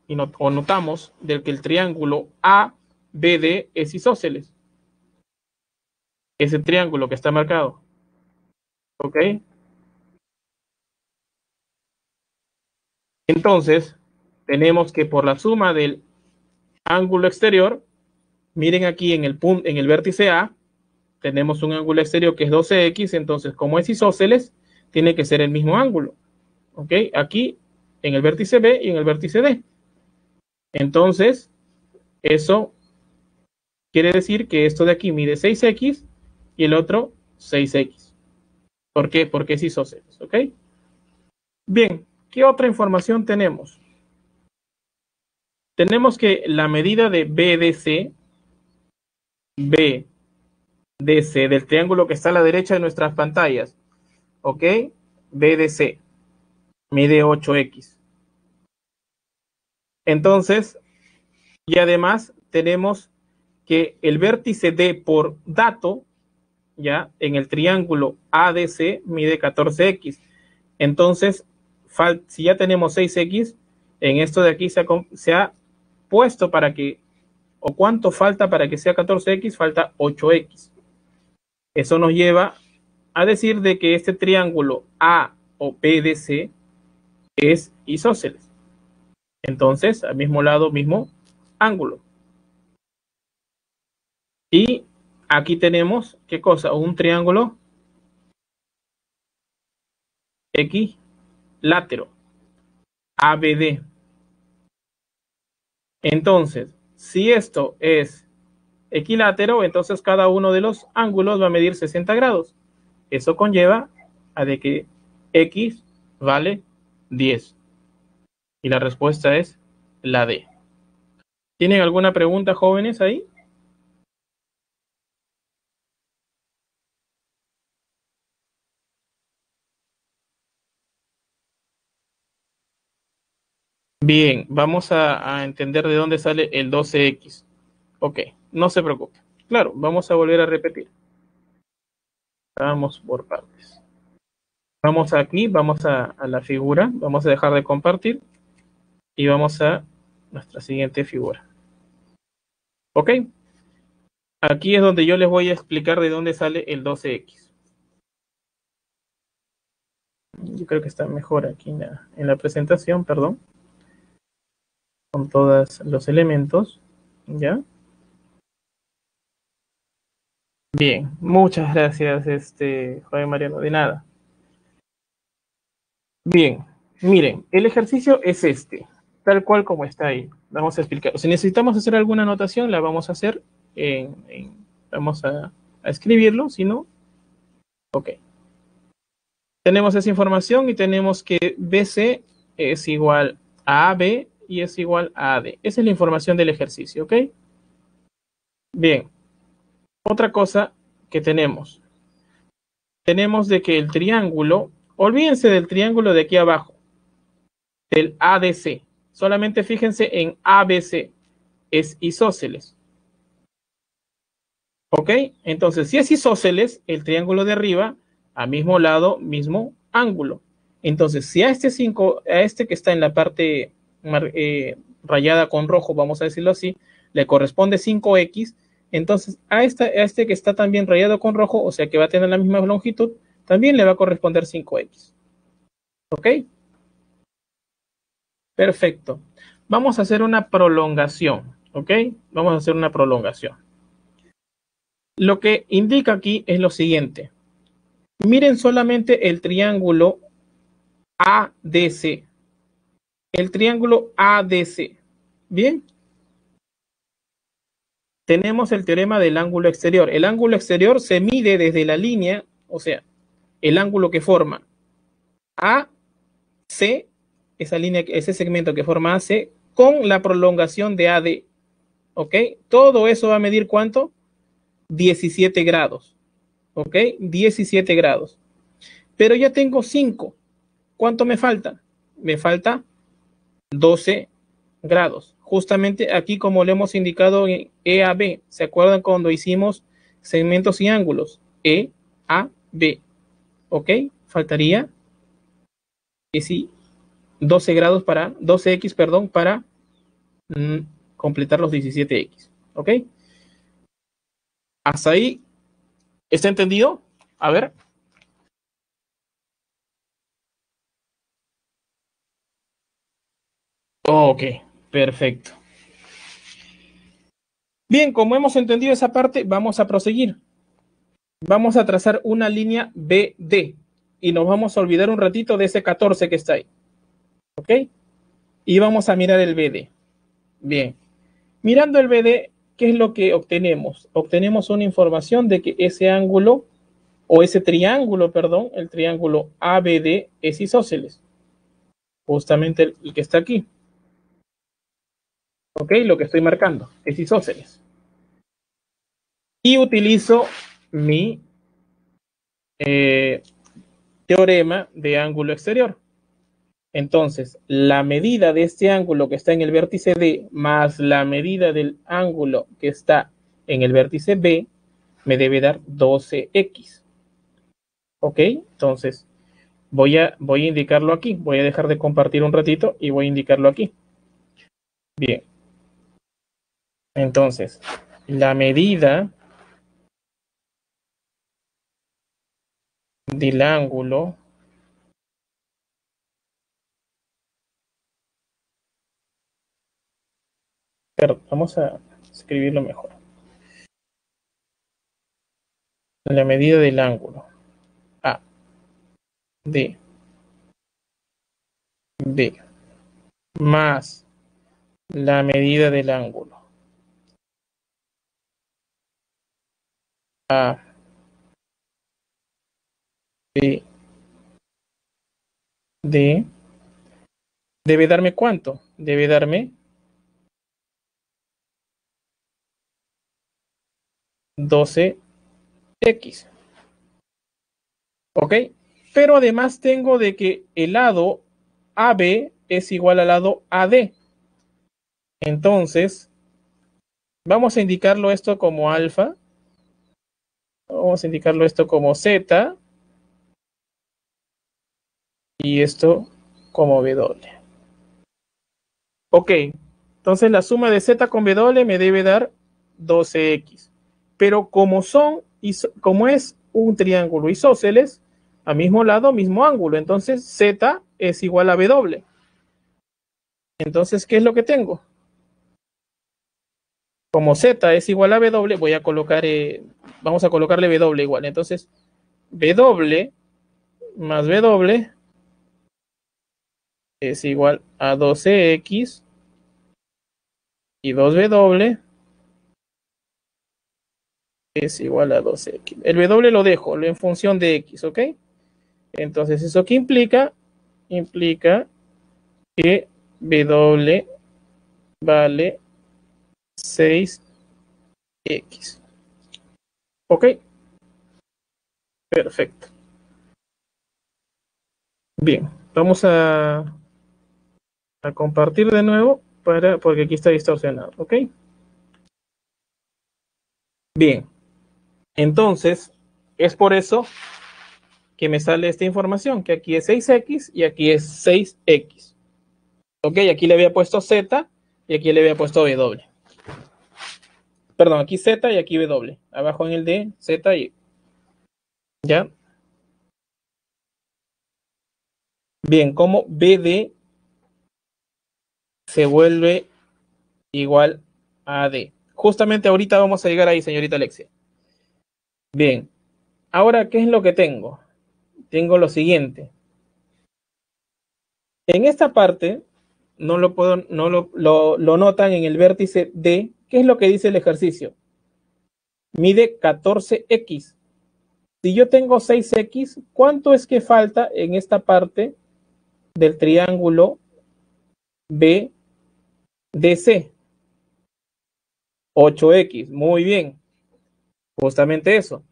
S1: y o notamos del que el triángulo ABD es isósceles. Ese triángulo que está marcado. ¿Ok? Entonces, tenemos que por la suma del ángulo exterior, miren aquí en el, punto, en el vértice A, tenemos un ángulo exterior que es 12x, entonces como es isósceles, tiene que ser el mismo ángulo. ¿Ok? Aquí en el vértice B y en el vértice D. Entonces, eso quiere decir que esto de aquí mide 6x y el otro 6x. ¿Por qué? Porque es isósceles, ¿ok? Bien, ¿qué otra información tenemos? Tenemos que la medida de BDC, BDC del triángulo que está a la derecha de nuestras pantallas, ¿ok? BDC mide 8x. Entonces, y además tenemos que el vértice D por dato, ya en el triángulo ADC mide 14x. Entonces, si ya tenemos 6x, en esto de aquí se ha, se ha puesto para que, o cuánto falta para que sea 14x, falta 8x. Eso nos lleva a decir de que este triángulo A o PDC es isósceles. Entonces, al mismo lado, mismo ángulo. Y aquí tenemos, ¿qué cosa? Un triángulo equilátero, ABD. Entonces, si esto es equilátero, entonces cada uno de los ángulos va a medir 60 grados. Eso conlleva a de que X vale 10. Y la respuesta es la D. ¿Tienen alguna pregunta, jóvenes, ahí? Bien, vamos a, entender de dónde sale el 12X. Ok, no se preocupe. Claro, vamos a volver a repetir. Vamos por partes. Vamos aquí, vamos a, la figura, vamos a dejar de compartir y vamos a nuestra siguiente figura. ¿Ok? Aquí es donde yo les voy a explicar de dónde sale el 12X. Yo creo que está mejor aquí en la presentación, perdón. Con todos los elementos. ¿Ya? Bien, muchas gracias, este, Joven Mariano, de nada. Bien, miren, el ejercicio es este tal cual como está ahí. Vamos a explicar. Si necesitamos hacer alguna anotación, la vamos a hacer. Vamos a, escribirlo, si no, ok. Tenemos esa información y tenemos que BC es igual a AB y es igual a AD. Esa es la información del ejercicio, ¿ok? Bien. Otra cosa que tenemos. Tenemos de que el triángulo, olvídense del triángulo de aquí abajo, del ADC. Solamente fíjense en ABC, es isósceles. ¿Ok? Entonces, si es isósceles, el triángulo de arriba, a mismo lado, mismo ángulo. Entonces, si a este 5, a este que está en la parte eh, rayada con rojo, vamos a decirlo así, le corresponde 5x, entonces a, a este que está también rayado con rojo, o sea que va a tener la misma longitud, también le va a corresponder 5x. ¿Ok? Perfecto. Vamos a hacer una prolongación, ¿ok? Vamos a hacer una prolongación. Lo que indica aquí es lo siguiente. Miren solamente el triángulo ADC. El triángulo ADC. ¿Bien? Tenemos el teorema del ángulo exterior. El ángulo exterior se mide desde la línea, o sea, el ángulo que forma AC esa línea, ese segmento que forma AC con la prolongación de AD. ¿Ok? Todo eso va a medir cuánto? 17 grados. ¿Ok? 17 grados. Pero ya tengo 5. ¿Cuánto me falta? Me falta 12 grados. Justamente aquí como le hemos indicado en EAB. ¿Se acuerdan cuando hicimos segmentos y ángulos? EAB. ¿Ok? faltaría que sí, 12 grados para, 12x, perdón, para mm, completar los 17x. ¿Ok? Hasta ahí, ¿está entendido? A ver. Ok, perfecto. Bien, como hemos entendido esa parte, vamos a proseguir. Vamos a trazar una línea BD y nos vamos a olvidar un ratito de ese 14 que está ahí. ¿Ok? Y vamos a mirar el BD. Bien. Mirando el BD, ¿qué es lo que obtenemos? Obtenemos una información de que ese ángulo o ese triángulo, perdón, el triángulo ABD es isósceles. Justamente el, que está aquí. ¿Ok? Lo que estoy marcando es isósceles. Y utilizo mi eh, teorema de ángulo exterior. Entonces, la medida de este ángulo que está en el vértice D más la medida del ángulo que está en el vértice B me debe dar 12x. ¿Ok? Entonces, voy a, voy a indicarlo aquí. Voy a dejar de compartir un ratito y voy a indicarlo aquí. Bien. Entonces, la medida del ángulo Pero vamos a escribirlo mejor. La medida del ángulo. A. D. B. Más la medida del ángulo. D. Debe darme cuánto? Debe darme 12x. ¿Ok? Pero además tengo de que el lado AB es igual al lado AD. Entonces, vamos a indicarlo esto como alfa. Vamos a indicarlo esto como Z. Y esto como W. Ok, entonces la suma de Z con W me debe dar 12X pero como son, como es un triángulo isósceles, a mismo lado, mismo ángulo, entonces Z es igual a W. Entonces, ¿qué es lo que tengo? Como Z es igual a W, voy a colocar, eh, vamos a colocarle W igual. Entonces, W más W es igual a 12X y 2W es igual a 12x. El W lo dejo en función de x, ¿ok? Entonces, ¿eso qué implica? Implica que W vale 6x. ¿Ok? Perfecto. Bien, vamos a, a compartir de nuevo para, porque aquí está distorsionado, ¿ok? Bien, entonces, es por eso que me sale esta información, que aquí es 6x y aquí es 6x. Ok, aquí le había puesto z y aquí le había puesto w. Perdón, aquí z y aquí w. Abajo en el d, z y... ¿Ya? Bien, como BD se vuelve igual a AD. Justamente ahorita vamos a llegar ahí, señorita Alexia. Bien, ahora, ¿qué es lo que tengo? Tengo lo siguiente. En esta parte, no lo puedo, no lo, lo, notan en el vértice D. ¿Qué es lo que dice el ejercicio? Mide 14x. Si yo tengo 6x, ¿cuánto es que falta en esta parte del triángulo BDC? 8x. Muy bien. Justamente eso.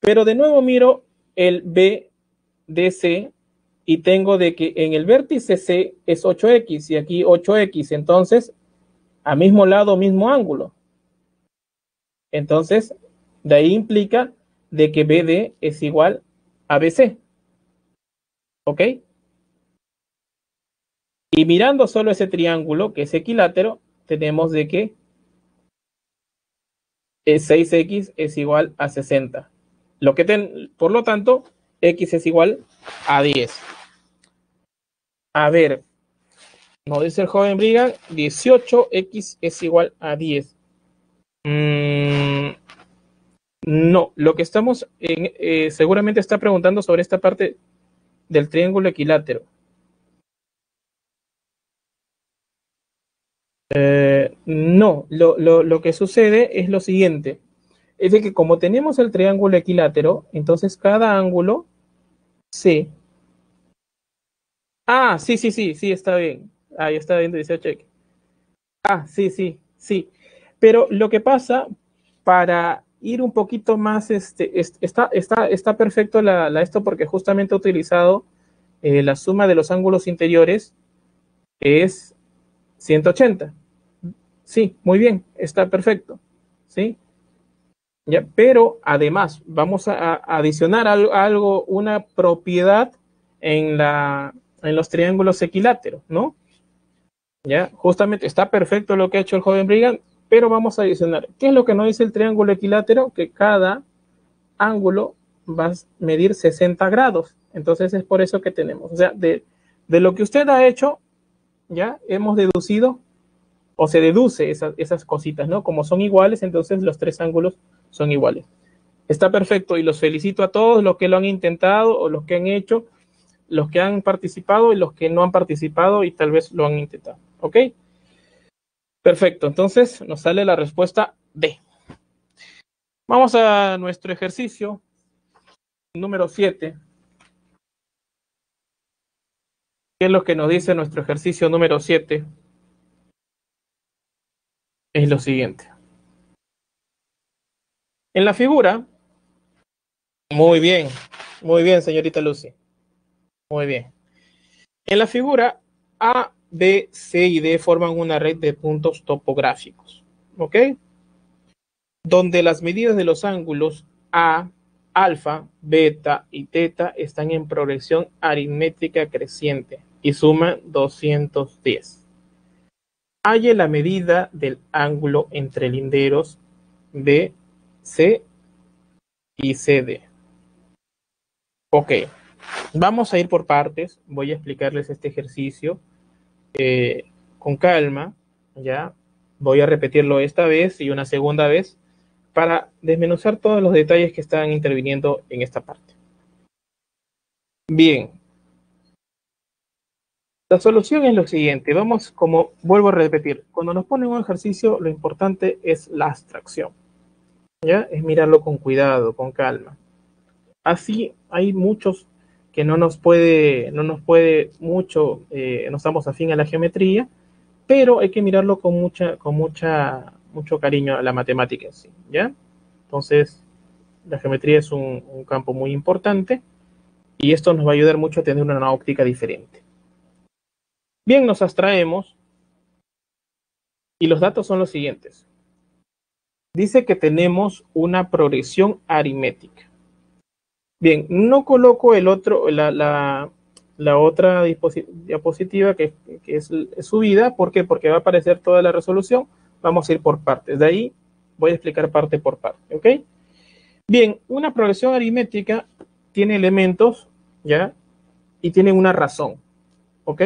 S1: Pero de nuevo miro el BDC y tengo de que en el vértice C es 8X y aquí 8X. Entonces, a mismo lado, mismo ángulo. Entonces, de ahí implica de que BD es igual a BC. ¿Ok? Y mirando solo ese triángulo, que es equilátero, tenemos de que 6x es igual a 60. Lo que ten, por lo tanto, x es igual a 10. A ver, no dice el joven Brigan, 18x es igual a 10. Mm, no, lo que estamos, eh, seguramente está preguntando sobre esta parte del triángulo equilátero. Eh, no, lo, lo, lo, que sucede es lo siguiente. Es de que como tenemos el triángulo equilátero, entonces cada ángulo C. Ah, sí, sí, sí, sí, está bien. Ahí está bien, 18 Ah, sí, sí, sí. Pero lo que pasa, para ir un poquito más, este, está, está, está perfecto la, la esto porque justamente he utilizado eh, la suma de los ángulos interiores, es 180. Sí, muy bien, está perfecto. ¿Sí? Ya, pero además vamos a, adicionar algo, una propiedad en, la, en los triángulos equiláteros, ¿no? Ya, justamente está perfecto lo que ha hecho el joven Brigham, pero vamos a adicionar. ¿Qué es lo que nos dice el triángulo equilátero? Que cada ángulo va a medir 60 grados. Entonces es por eso que tenemos. O sea, de, de lo que usted ha hecho, ya hemos deducido o se deduce esas, esas cositas, ¿no? Como son iguales, entonces los tres ángulos son iguales. Está perfecto y los felicito a todos los que lo han intentado o los que han hecho, los que han participado y los que no han participado y tal vez lo han intentado. ¿Ok? Perfecto, entonces nos sale la respuesta D. Vamos a nuestro ejercicio número 7. ¿Qué es lo que nos dice nuestro ejercicio número 7? es lo siguiente. En la figura, muy bien, muy bien, señorita Lucy. Muy bien. En la figura, A, B, C y D forman una red de puntos topográficos. ¿Ok? Donde las medidas de los ángulos A, alfa, beta y teta están en progresión aritmética creciente y suman 210 halle la medida del ángulo entre linderos C y CD. Ok, vamos a ir por partes. Voy a explicarles este ejercicio eh, con calma. Ya voy a repetirlo esta vez y una segunda vez para desmenuzar todos los detalles que están interviniendo en esta parte. Bien, la solución es lo siguiente, vamos como vuelvo a repetir, cuando nos ponen un ejercicio lo importante es la abstracción, ¿ya? Es mirarlo con cuidado, con calma. Así hay muchos que no nos puede, no nos puede mucho, eh, no estamos afín a la geometría, pero hay que mirarlo con mucha, con mucha, mucho cariño a la matemática en sí, ¿ya? Entonces, la geometría es un, un campo muy importante y esto nos va a ayudar mucho a tener una óptica diferente. Bien, nos abstraemos y los datos son los siguientes. Dice que tenemos una progresión aritmética. Bien, no coloco la, otra diapositiva que, es, subida. ¿Por qué? Porque va a aparecer toda la resolución. Vamos a ir por partes. De ahí voy a explicar parte por parte. ¿Ok? Bien, una progresión aritmética tiene elementos, ¿ya? Y tiene una razón. ¿Ok?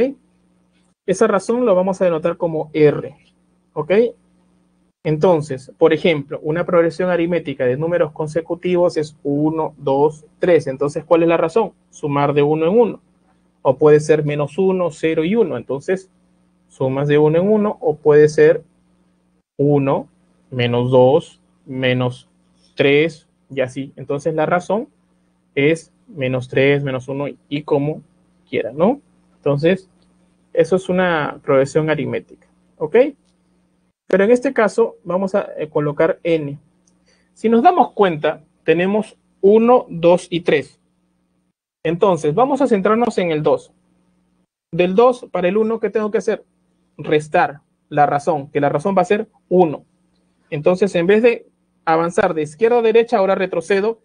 S1: Esa razón lo vamos a denotar como R. ¿Ok? Entonces, por ejemplo, una progresión aritmética de números consecutivos es 1, 2, 3. Entonces, ¿cuál es la razón? Sumar de 1 en 1. O puede ser menos 1, 0 y 1. Entonces, sumas de 1 en 1. O puede ser 1, menos 2, menos 3 y así. Entonces, la razón es menos 3, menos 1 y como quiera, ¿no? Entonces, eso es una progresión aritmética. ¿Ok? Pero en este caso vamos a eh, colocar n. Si nos damos cuenta, tenemos 1, 2 y 3. Entonces, vamos a centrarnos en el 2. Del 2 para el 1, ¿qué tengo que hacer? Restar la razón, que la razón va a ser 1. Entonces, en vez de avanzar de izquierda a derecha, ahora retrocedo,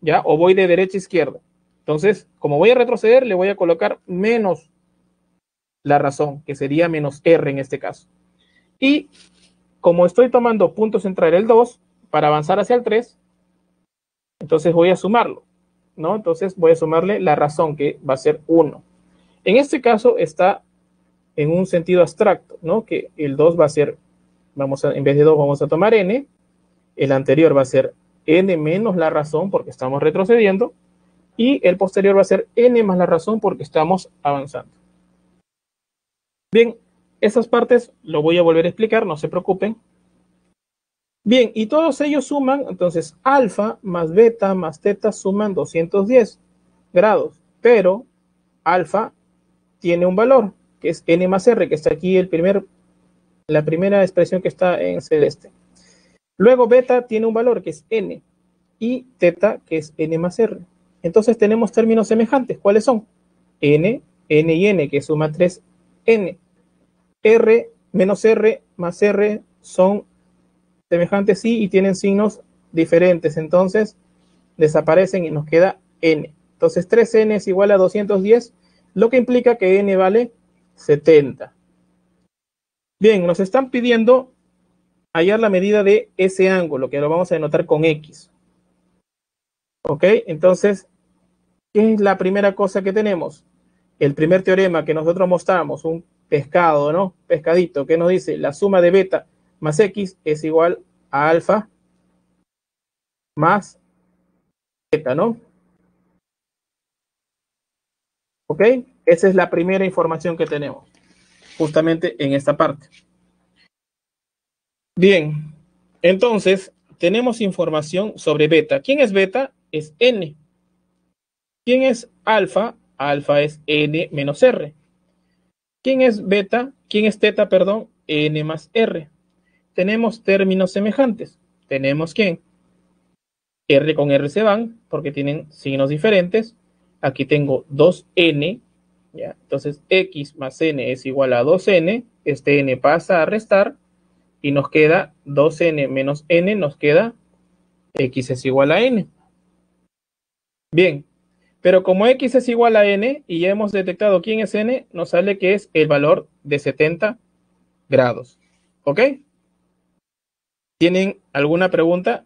S1: ¿ya? O voy de derecha a izquierda. Entonces, como voy a retroceder, le voy a colocar menos la razón, que sería menos R en este caso. Y como estoy tomando punto central el 2 para avanzar hacia el 3, entonces voy a sumarlo, ¿no? Entonces voy a sumarle la razón que va a ser 1. En este caso está en un sentido abstracto, ¿no? Que el 2 va a ser, vamos a, en vez de 2 vamos a tomar n, el anterior va a ser n menos la razón porque estamos retrocediendo, y el posterior va a ser n más la razón porque estamos avanzando. Bien, esas partes lo voy a volver a explicar, no se preocupen. Bien, y todos ellos suman, entonces alfa más beta más teta suman 210 grados, pero alfa tiene un valor, que es n más r, que está aquí el primer, la primera expresión que está en celeste. Luego beta tiene un valor que es n y teta que es n más r. Entonces tenemos términos semejantes. ¿Cuáles son? n, n y n, que suma 3n. R menos r más r son semejantes sí y tienen signos diferentes. Entonces desaparecen y nos queda n. Entonces 3n es igual a 210, lo que implica que n vale 70. Bien, nos están pidiendo hallar la medida de ese ángulo, que lo vamos a denotar con x. ¿Ok? Entonces, ¿qué es la primera cosa que tenemos? El primer teorema que nosotros mostramos, un pescado, ¿no? Pescadito, que nos dice la suma de beta más x es igual a alfa más beta, ¿no? ¿Ok? Esa es la primera información que tenemos, justamente en esta parte. Bien, entonces tenemos información sobre beta. ¿Quién es beta? Es n. ¿Quién es alfa? Alfa es n menos r. ¿Quién es beta? ¿Quién es teta, perdón? n más r. Tenemos términos semejantes. Tenemos quién? R con R se van porque tienen signos diferentes. Aquí tengo 2n. ¿ya? Entonces x más n es igual a 2n. Este n pasa a restar y nos queda 2n menos n, nos queda x es igual a n. Bien, pero como x es igual a n y ya hemos detectado quién es n, nos sale que es el valor de 70 grados. ¿Ok? ¿Tienen alguna pregunta?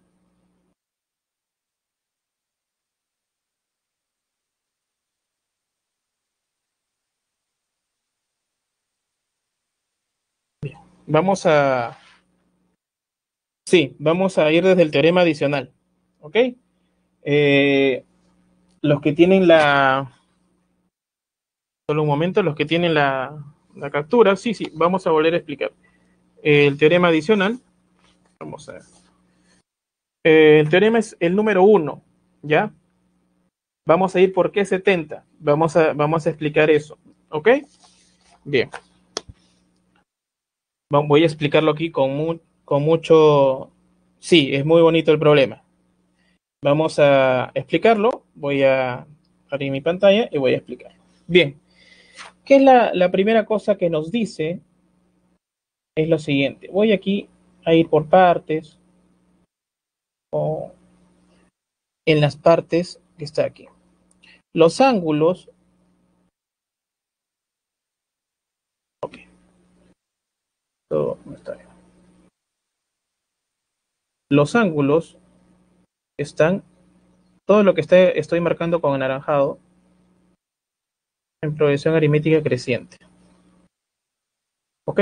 S1: Bien, vamos a... Sí, vamos a ir desde el teorema adicional. ¿Ok? Eh, los que tienen la... Solo un momento, los que tienen la, la captura. Sí, sí, vamos a volver a explicar. El teorema adicional. Vamos a ver. Eh, el teorema es el número uno, ¿ya? Vamos a ir por qué 70. Vamos a, vamos a explicar eso. ¿Ok? Bien. Voy a explicarlo aquí con, con mucho... Sí, es muy bonito el problema. Vamos a explicarlo. Voy a abrir mi pantalla y voy a explicarlo. Bien. ¿Qué es la, la primera cosa que nos dice? Es lo siguiente. Voy aquí a ir por partes o en las partes que está aquí. Los ángulos. Ok. Todo está bien. Los ángulos están, todo lo que estoy marcando con anaranjado, en progresión aritmética creciente. ¿Ok?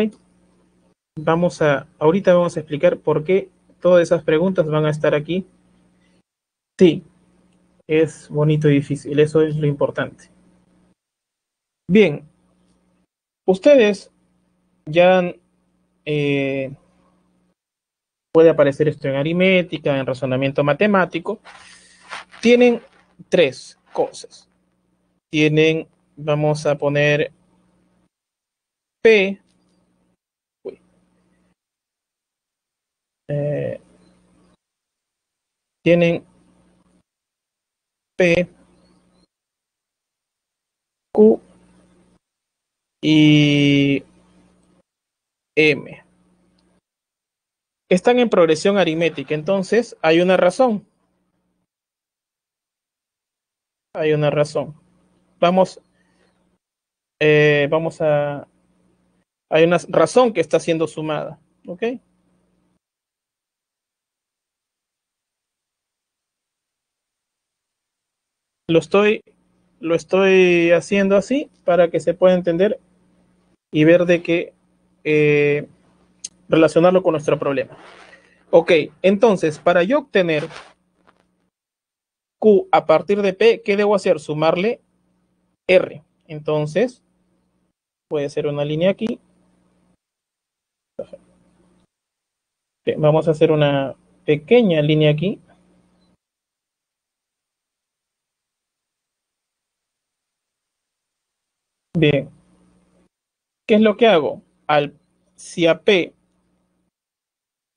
S1: Vamos a, ahorita vamos a explicar por qué todas esas preguntas van a estar aquí. Sí, es bonito y difícil, eso es lo importante. Bien, ustedes ya eh, puede aparecer esto en aritmética, en razonamiento matemático, tienen tres cosas. Tienen, vamos a poner P, eh, tienen P, Q y M. Están en progresión aritmética, entonces hay una razón. Hay una razón. Vamos, eh, vamos a, hay una razón que está siendo sumada, ¿ok? Lo estoy, lo estoy haciendo así para que se pueda entender y ver de qué eh, relacionarlo con nuestro problema. Ok, entonces, para yo obtener Q a partir de P, ¿qué debo hacer? Sumarle R. Entonces, puede ser una línea aquí. Vamos a hacer una pequeña línea aquí. Bien. ¿Qué es lo que hago? Al, si a P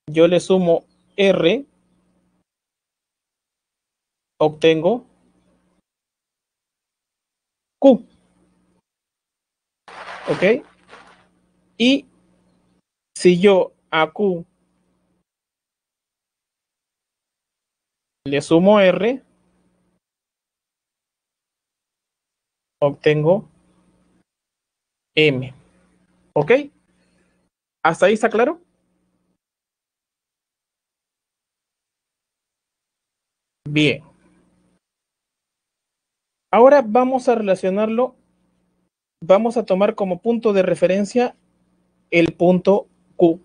S1: yo le sumo R, obtengo Q. ¿Ok? Y si yo a Q le sumo R, obtengo M. ¿Ok? ¿Hasta ahí está claro? Bien. Ahora vamos a relacionarlo, vamos a tomar como punto de referencia el punto Q.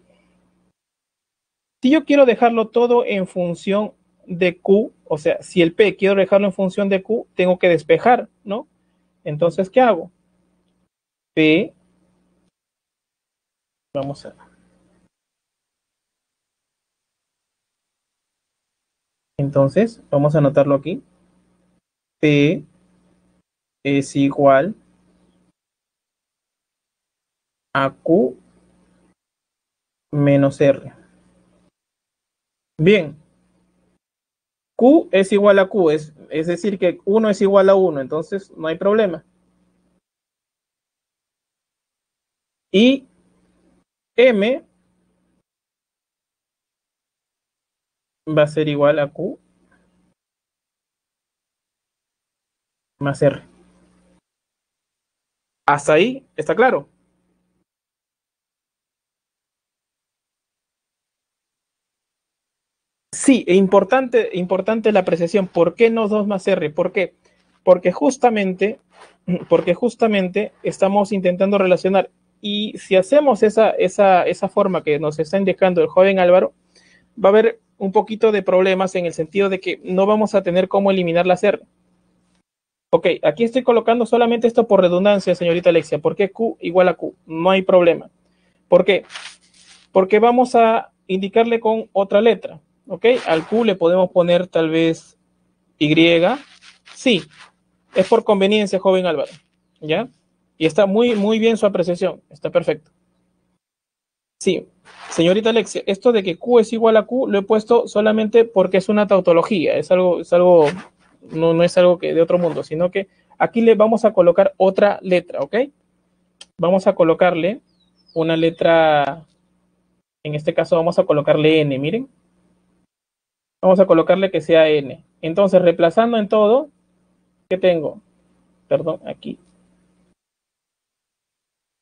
S1: Si yo quiero dejarlo todo en función de Q, o sea, si el P quiero dejarlo en función de Q, tengo que despejar, ¿no? Entonces, ¿qué hago? P, vamos a... Entonces, vamos a anotarlo aquí. P es igual a Q menos R. Bien. Q es igual a Q, es, es decir que 1 es igual a 1, entonces no hay problema. Y M va a ser igual a Q más R. Hasta ahí, ¿está claro? Sí, e importante, importante la apreciación. ¿Por qué no 2 más R? ¿Por qué? Porque justamente, [CLEARS THROAT] porque justamente estamos intentando relacionar. Y si hacemos esa, esa, esa forma que nos está indicando el joven Álvaro, va a haber un poquito de problemas en el sentido de que no vamos a tener cómo eliminar la R. Ok, aquí estoy colocando solamente esto por redundancia, señorita Alexia. ¿Por qué Q igual a Q? No hay problema. ¿Por qué? Porque vamos a indicarle con otra letra. ¿Ok? Al Q le podemos poner tal vez Y. Sí, es por conveniencia, joven Álvaro. ¿Ya? Y está muy, muy bien su apreciación. Está perfecto. Sí, señorita Alexia, esto de que Q es igual a Q lo he puesto solamente porque es una tautología. Es algo, es algo no, no es algo que de otro mundo, sino que aquí le vamos a colocar otra letra, ¿ok? Vamos a colocarle una letra, en este caso vamos a colocarle N, miren. Vamos a colocarle que sea N. Entonces, reemplazando en todo, ¿qué tengo? Perdón, aquí.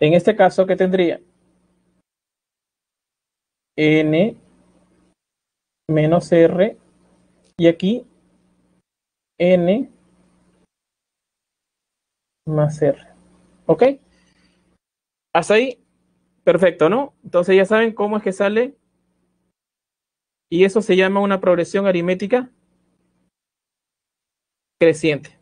S1: En este caso, ¿qué tendría? N menos R. Y aquí N más R. ¿Ok? Hasta ahí, perfecto, ¿no? Entonces ya saben cómo es que sale. Y eso se llama una progresión aritmética creciente.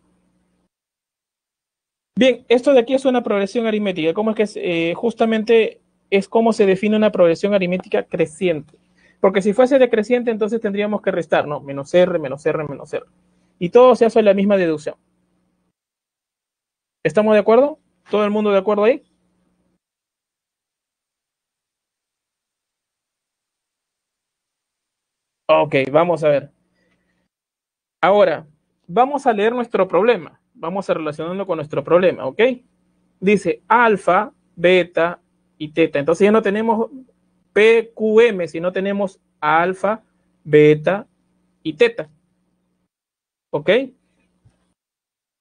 S1: Bien, esto de aquí es una progresión aritmética. ¿Cómo es que eh, justamente es como se define una progresión aritmética creciente? Porque si fuese decreciente, entonces tendríamos que restar, ¿no? Menos R, menos R, menos R y todo se hace la misma deducción. ¿Estamos de acuerdo? ¿Todo el mundo de acuerdo ahí? Ok, vamos a ver. Ahora, vamos a leer nuestro problema. Vamos a relacionarlo con nuestro problema, ¿ok? Dice alfa, beta y teta. Entonces ya no tenemos PQM, sino tenemos alfa, beta y teta. ¿Ok?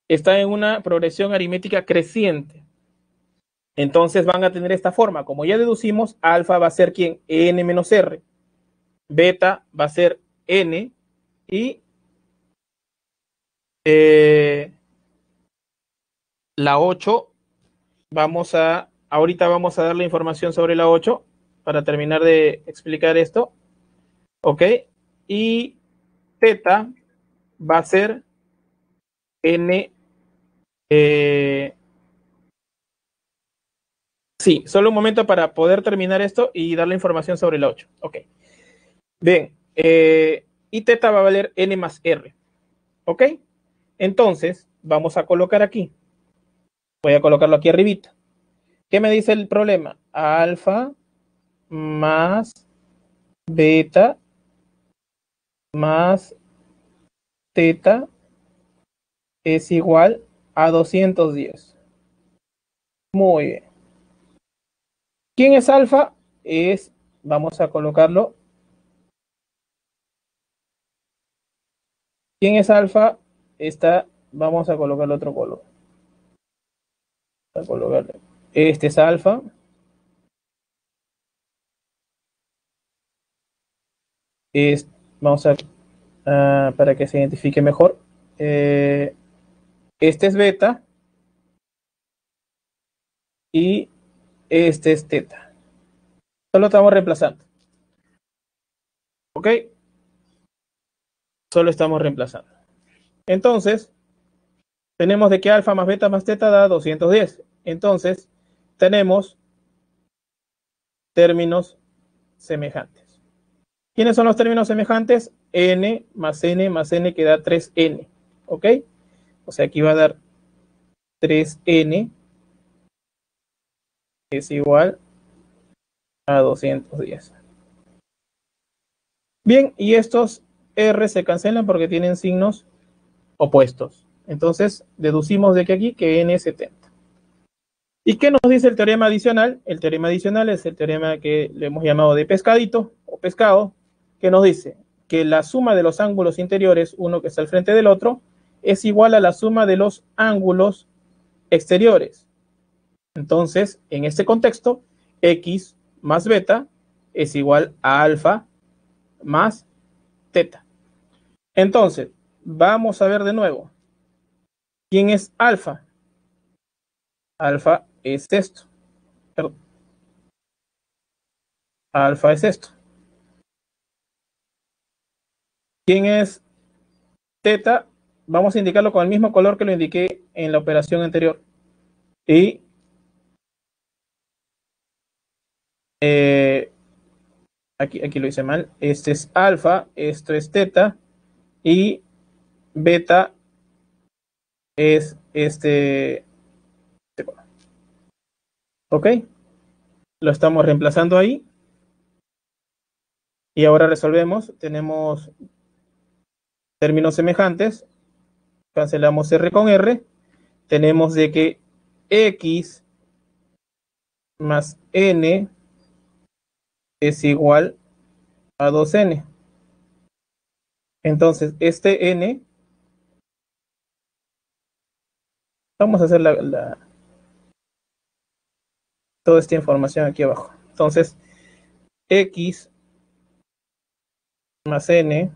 S1: está en una progresión aritmética creciente. Entonces van a tener esta forma. Como ya deducimos, alfa va a ser quién? n menos r. Beta va a ser n. Y eh, la 8, vamos a, ahorita vamos a dar la información sobre la 8 para terminar de explicar esto. ¿Ok? Y teta va a ser n. Eh, sí, solo un momento para poder terminar esto y dar la información sobre la 8. Ok. Bien, eh, y teta va a valer n más r. ¿Ok? Entonces, vamos a colocar aquí. Voy a colocarlo aquí arribita. ¿Qué me dice el problema? Alfa más beta más teta es igual a 210. Muy bien. ¿Quién es alfa? Es, vamos a colocarlo. ¿Quién es alfa? Está, vamos a colocarle otro color. A colocarle. Este es alfa. Es, vamos a, uh, para que se identifique mejor. Eh, este es beta. Y este es teta. Solo estamos reemplazando. ¿Ok? Solo estamos reemplazando. Entonces, tenemos de que alfa más beta más teta da 210. Entonces, tenemos términos semejantes. ¿Quiénes son los términos semejantes? n más n más n que da 3n. ¿Ok? O sea, aquí va a dar 3n es igual a 210. Bien, y estos r se cancelan porque tienen signos opuestos. Entonces, deducimos de que aquí que n es 70. ¿Y qué nos dice el teorema adicional? El teorema adicional es el teorema que le hemos llamado de pescadito o pescado, que nos dice que la suma de los ángulos interiores, uno que está al frente del otro, es igual a la suma de los ángulos exteriores. Entonces, en este contexto, x más beta es igual a alfa más teta. Entonces, vamos a ver de nuevo. ¿Quién es alfa? Alfa es esto. Alfa es esto. ¿Quién es teta? Vamos a indicarlo con el mismo color que lo indiqué en la operación anterior. Y eh, aquí, aquí lo hice mal. Este es alfa, esto es teta y beta es este ¿Ok? Lo estamos reemplazando ahí. Y ahora resolvemos. Tenemos términos semejantes. Cancelamos R con R. Tenemos de que X más N es igual a 2N. Entonces, este N, vamos a hacer la, toda esta información aquí abajo. Entonces, x más n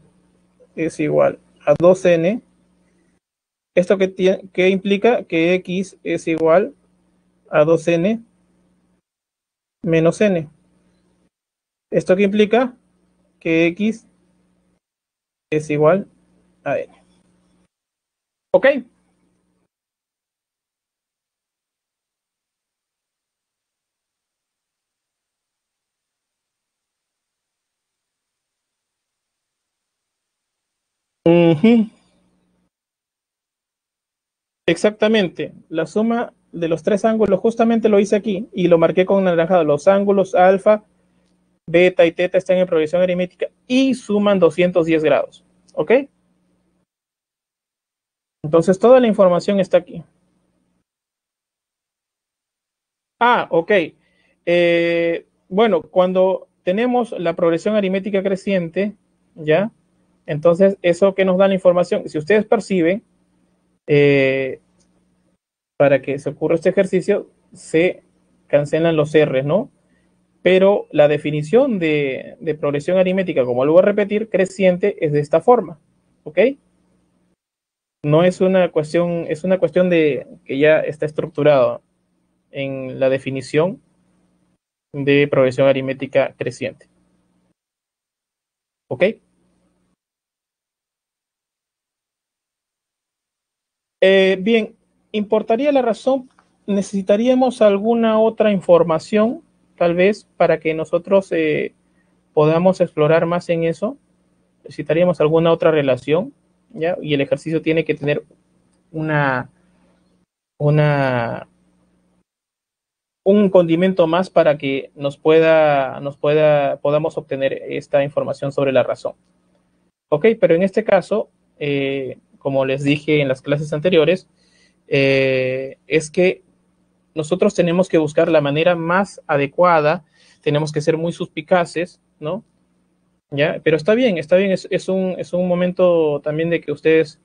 S1: es igual a 2n. ¿Esto que, implica? Que x es igual a 2n menos n. ¿Esto que implica? Que x es igual a n. ¿Ok? Exactamente. La suma de los tres ángulos, justamente lo hice aquí y lo marqué con naranjado. Los ángulos alfa, beta y teta están en progresión aritmética y suman 210 grados. ¿Ok? Entonces toda la información está aquí. Ah, ok. Eh, bueno, cuando tenemos la progresión aritmética creciente, ¿ya? Entonces, eso que nos da la información, si ustedes perciben, eh, para que se ocurra este ejercicio, se cancelan los R, ¿no? Pero la definición de, de progresión aritmética, como lo voy a repetir, creciente es de esta forma, ¿ok? No es una cuestión, es una cuestión de que ya está estructurado en la definición de progresión aritmética creciente. ¿Ok? Eh, bien, importaría la razón, necesitaríamos alguna otra información, tal vez, para que nosotros eh, podamos explorar más en eso. Necesitaríamos alguna otra relación, ¿ya? Y el ejercicio tiene que tener una, una, un condimento más para que nos pueda, nos pueda, podamos obtener esta información sobre la razón. Ok, pero en este caso, eh, como les dije en las clases anteriores, eh, es que nosotros tenemos que buscar la manera más adecuada, tenemos que ser muy suspicaces, ¿no? ¿Ya? Pero está bien, está bien, es, un, es un momento también de que ustedes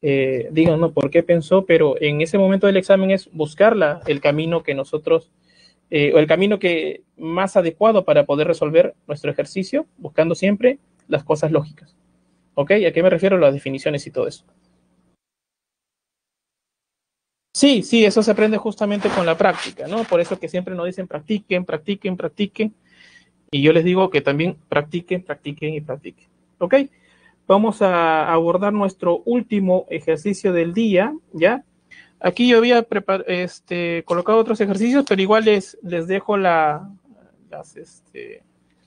S1: eh, digan, no, ¿por qué pensó? Pero en ese momento del examen es buscarla, el camino que nosotros, eh, o el camino que más adecuado para poder resolver nuestro ejercicio, buscando siempre las cosas lógicas. ¿Ok? ¿A qué me refiero? Las definiciones y todo eso. Sí, sí, eso se aprende justamente con la práctica, ¿no? Por eso que siempre nos dicen practiquen, practiquen, practiquen. Y yo les digo que también practiquen, practiquen y practiquen. ¿Ok? Vamos a abordar nuestro último ejercicio del día, ¿ya? Aquí yo había este, colocado otros ejercicios, pero igual les, les dejo la, las, este,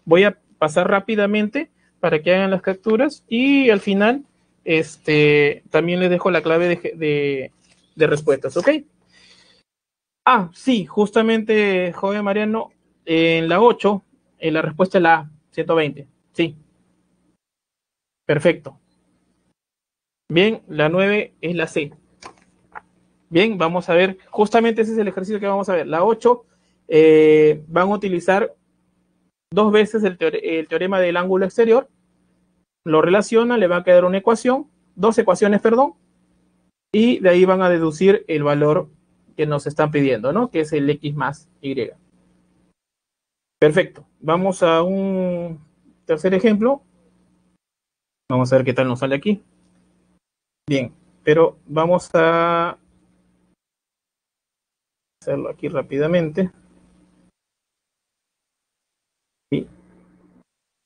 S1: voy a pasar rápidamente para que hagan las capturas y al final este, también les dejo la clave de, de, respuestas, ¿ok? Ah, sí, justamente, joven Mariano, en la 8, en la respuesta es la A, 120, sí. Perfecto. Bien, la 9 es la C. Bien, vamos a ver, justamente ese es el ejercicio que vamos a ver. La 8 eh, van a utilizar dos veces el, teorema del ángulo exterior, lo relaciona, le va a quedar una ecuación, dos ecuaciones, perdón, y de ahí van a deducir el valor que nos están pidiendo, ¿no? Que es el x más y. Perfecto. Vamos a un tercer ejemplo. Vamos a ver qué tal nos sale aquí. Bien, pero vamos a hacerlo aquí rápidamente.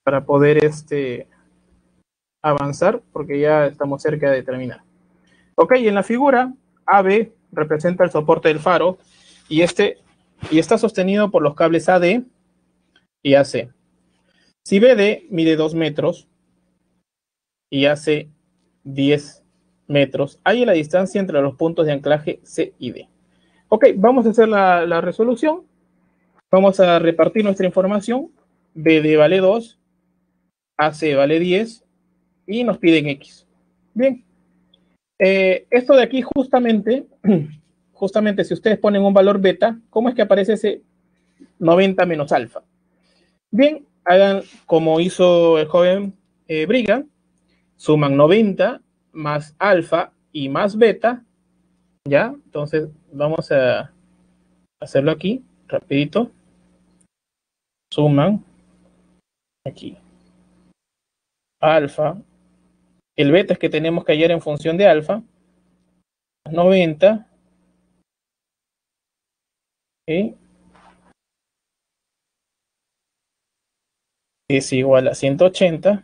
S1: Para poder este, avanzar, porque ya estamos cerca de terminar. Ok, en la figura, AB representa el soporte del faro y, este, y está sostenido por los cables AD y AC. Si BD mide 2 metros y AC 10 metros, hay la distancia entre los puntos de anclaje C y D. Ok, vamos a hacer la, la resolución. Vamos a repartir nuestra información. BD vale 2 AC vale 10 y nos piden X. Bien. Eh, esto de aquí justamente, [CLEARS THROAT] justamente si ustedes ponen un valor beta, ¿cómo es que aparece ese 90 menos alfa? Bien, hagan como hizo el joven eh, suman 90 más alfa y más beta, ¿ya? Entonces vamos a hacerlo aquí, rapidito. Suman aquí alfa. El beta es que tenemos que hallar en función de alfa. 90. Es igual a 180.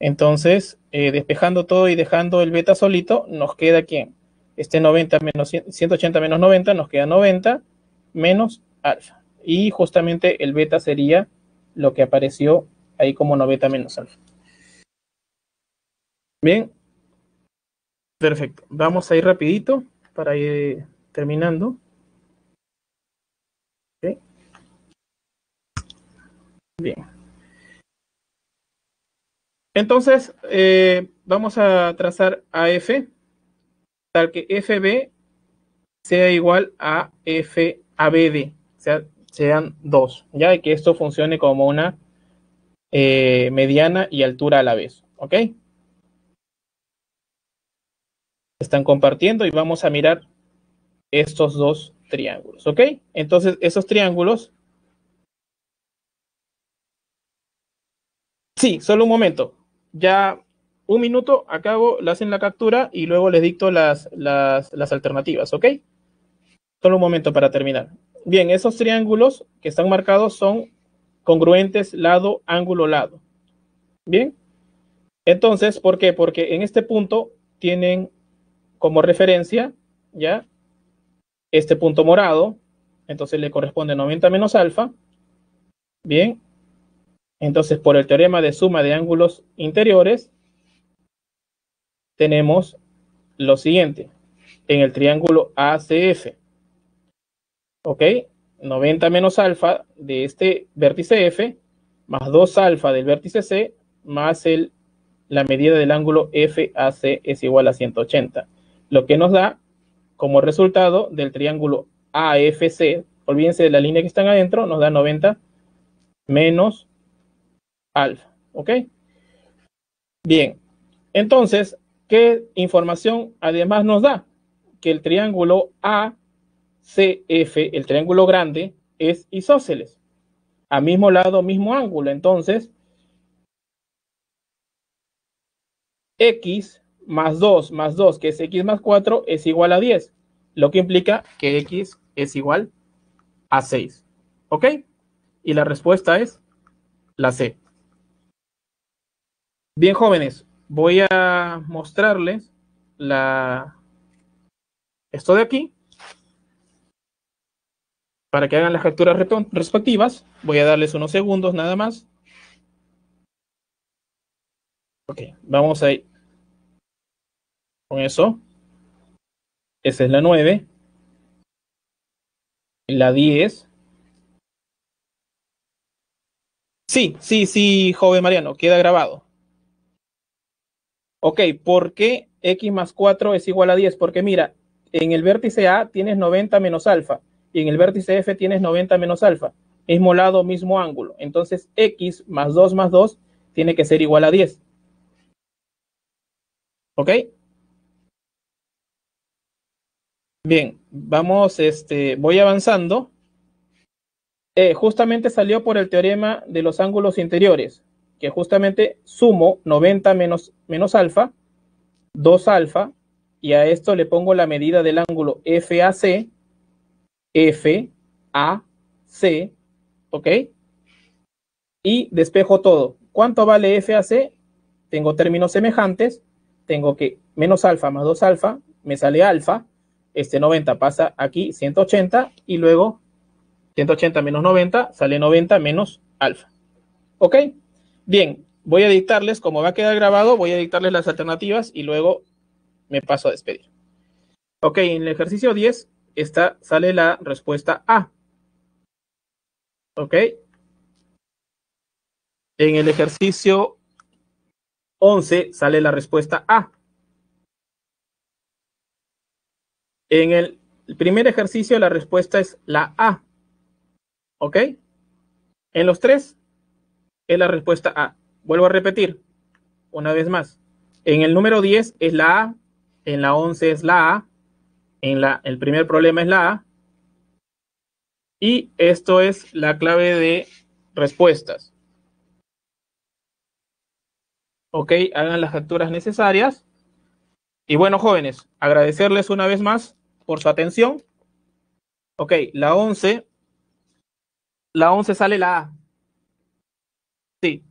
S1: Entonces, eh, despejando todo y dejando el beta solito, nos queda quién? Este 90 menos 180 menos 90 nos queda 90 menos alfa. Y justamente el beta sería lo que apareció ahí como 90 menos alfa. Bien. Perfecto. Vamos a ir rapidito para ir terminando. Bien. Entonces, eh, vamos a trazar AF tal que FB sea igual a FABD, o sea, sean dos, ya que esto funcione como una eh, mediana y altura a la vez. ¿Ok? Están compartiendo y vamos a mirar estos dos triángulos, ¿ok? Entonces, esos triángulos... Sí, solo un momento. Ya un minuto, acabo, le hacen la captura y luego les dicto las, las alternativas, ¿ok? Solo un momento para terminar. Bien, esos triángulos que están marcados son congruentes lado, ángulo, lado. Bien. Entonces, ¿por qué? Porque en este punto tienen como referencia, ¿ya? Este punto morado. Entonces le corresponde 90 menos alfa. Bien. Entonces, por el teorema de suma de ángulos interiores, tenemos lo siguiente. En el triángulo ACF, ¿ok? 90 menos alfa de este vértice F, más 2 alfa del vértice C, más el, la medida del ángulo FAC es igual a 180, lo que nos da como resultado del triángulo AFC, olvídense de la línea que están adentro, nos da 90 menos alfa, ¿ok? Bien, entonces, ¿qué información además nos da? Que el triángulo A CF, el triángulo grande, es isósceles. A mismo lado, mismo ángulo. Entonces, x más 2 más 2, que es x más 4, es igual a 10. Lo que implica que x es igual a 6. ¿Ok? Y la respuesta es la C. Bien, jóvenes, voy a mostrarles la... esto de aquí para que hagan las capturas respectivas. Voy a darles unos segundos nada más. Ok, vamos a ir con eso. Esa es la 9. La 10. Sí, sí, sí, joven Mariano, queda grabado. Ok, ¿por qué x más 4 es igual a 10? Porque mira, en el vértice A tienes 90 menos alfa y en el vértice F tienes 90 menos alfa. Mismo lado, mismo ángulo. Entonces X más 2 más 2 tiene que ser igual a 10. ¿Ok? Bien, vamos, este, voy avanzando. Eh, justamente salió por el teorema de los ángulos interiores, que justamente sumo 90 menos, menos alfa, 2 alfa, y a esto le pongo la medida del ángulo FAC, F, A, C, ¿ok? Y despejo todo. ¿Cuánto vale F a C? Tengo términos semejantes. Tengo que menos alfa más 2 alfa, me sale alfa. Este 90 pasa aquí 180 y luego 180 menos 90 sale 90 menos alfa. ¿Ok? Bien, voy a dictarles, como va a quedar grabado, voy a dictarles las alternativas y luego me paso a despedir. Ok, en el ejercicio 10 esta sale la respuesta A. ¿Ok? En el ejercicio 11 sale la respuesta A. En el primer ejercicio la respuesta es la A. ¿Ok? En los tres es la respuesta A. Vuelvo a repetir una vez más. En el número 10 es la A, en la 11 es la A, en la, el primer problema es la A. Y esto es la clave de respuestas. Ok, hagan las capturas necesarias. Y bueno, jóvenes, agradecerles una vez más por su atención. Ok, la 11. La 11 sale la A. Sí.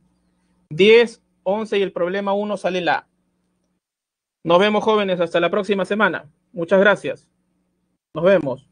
S1: 10, 11 y el problema 1 sale la A. Nos vemos jóvenes hasta la próxima semana. Muchas gracias. Nos vemos.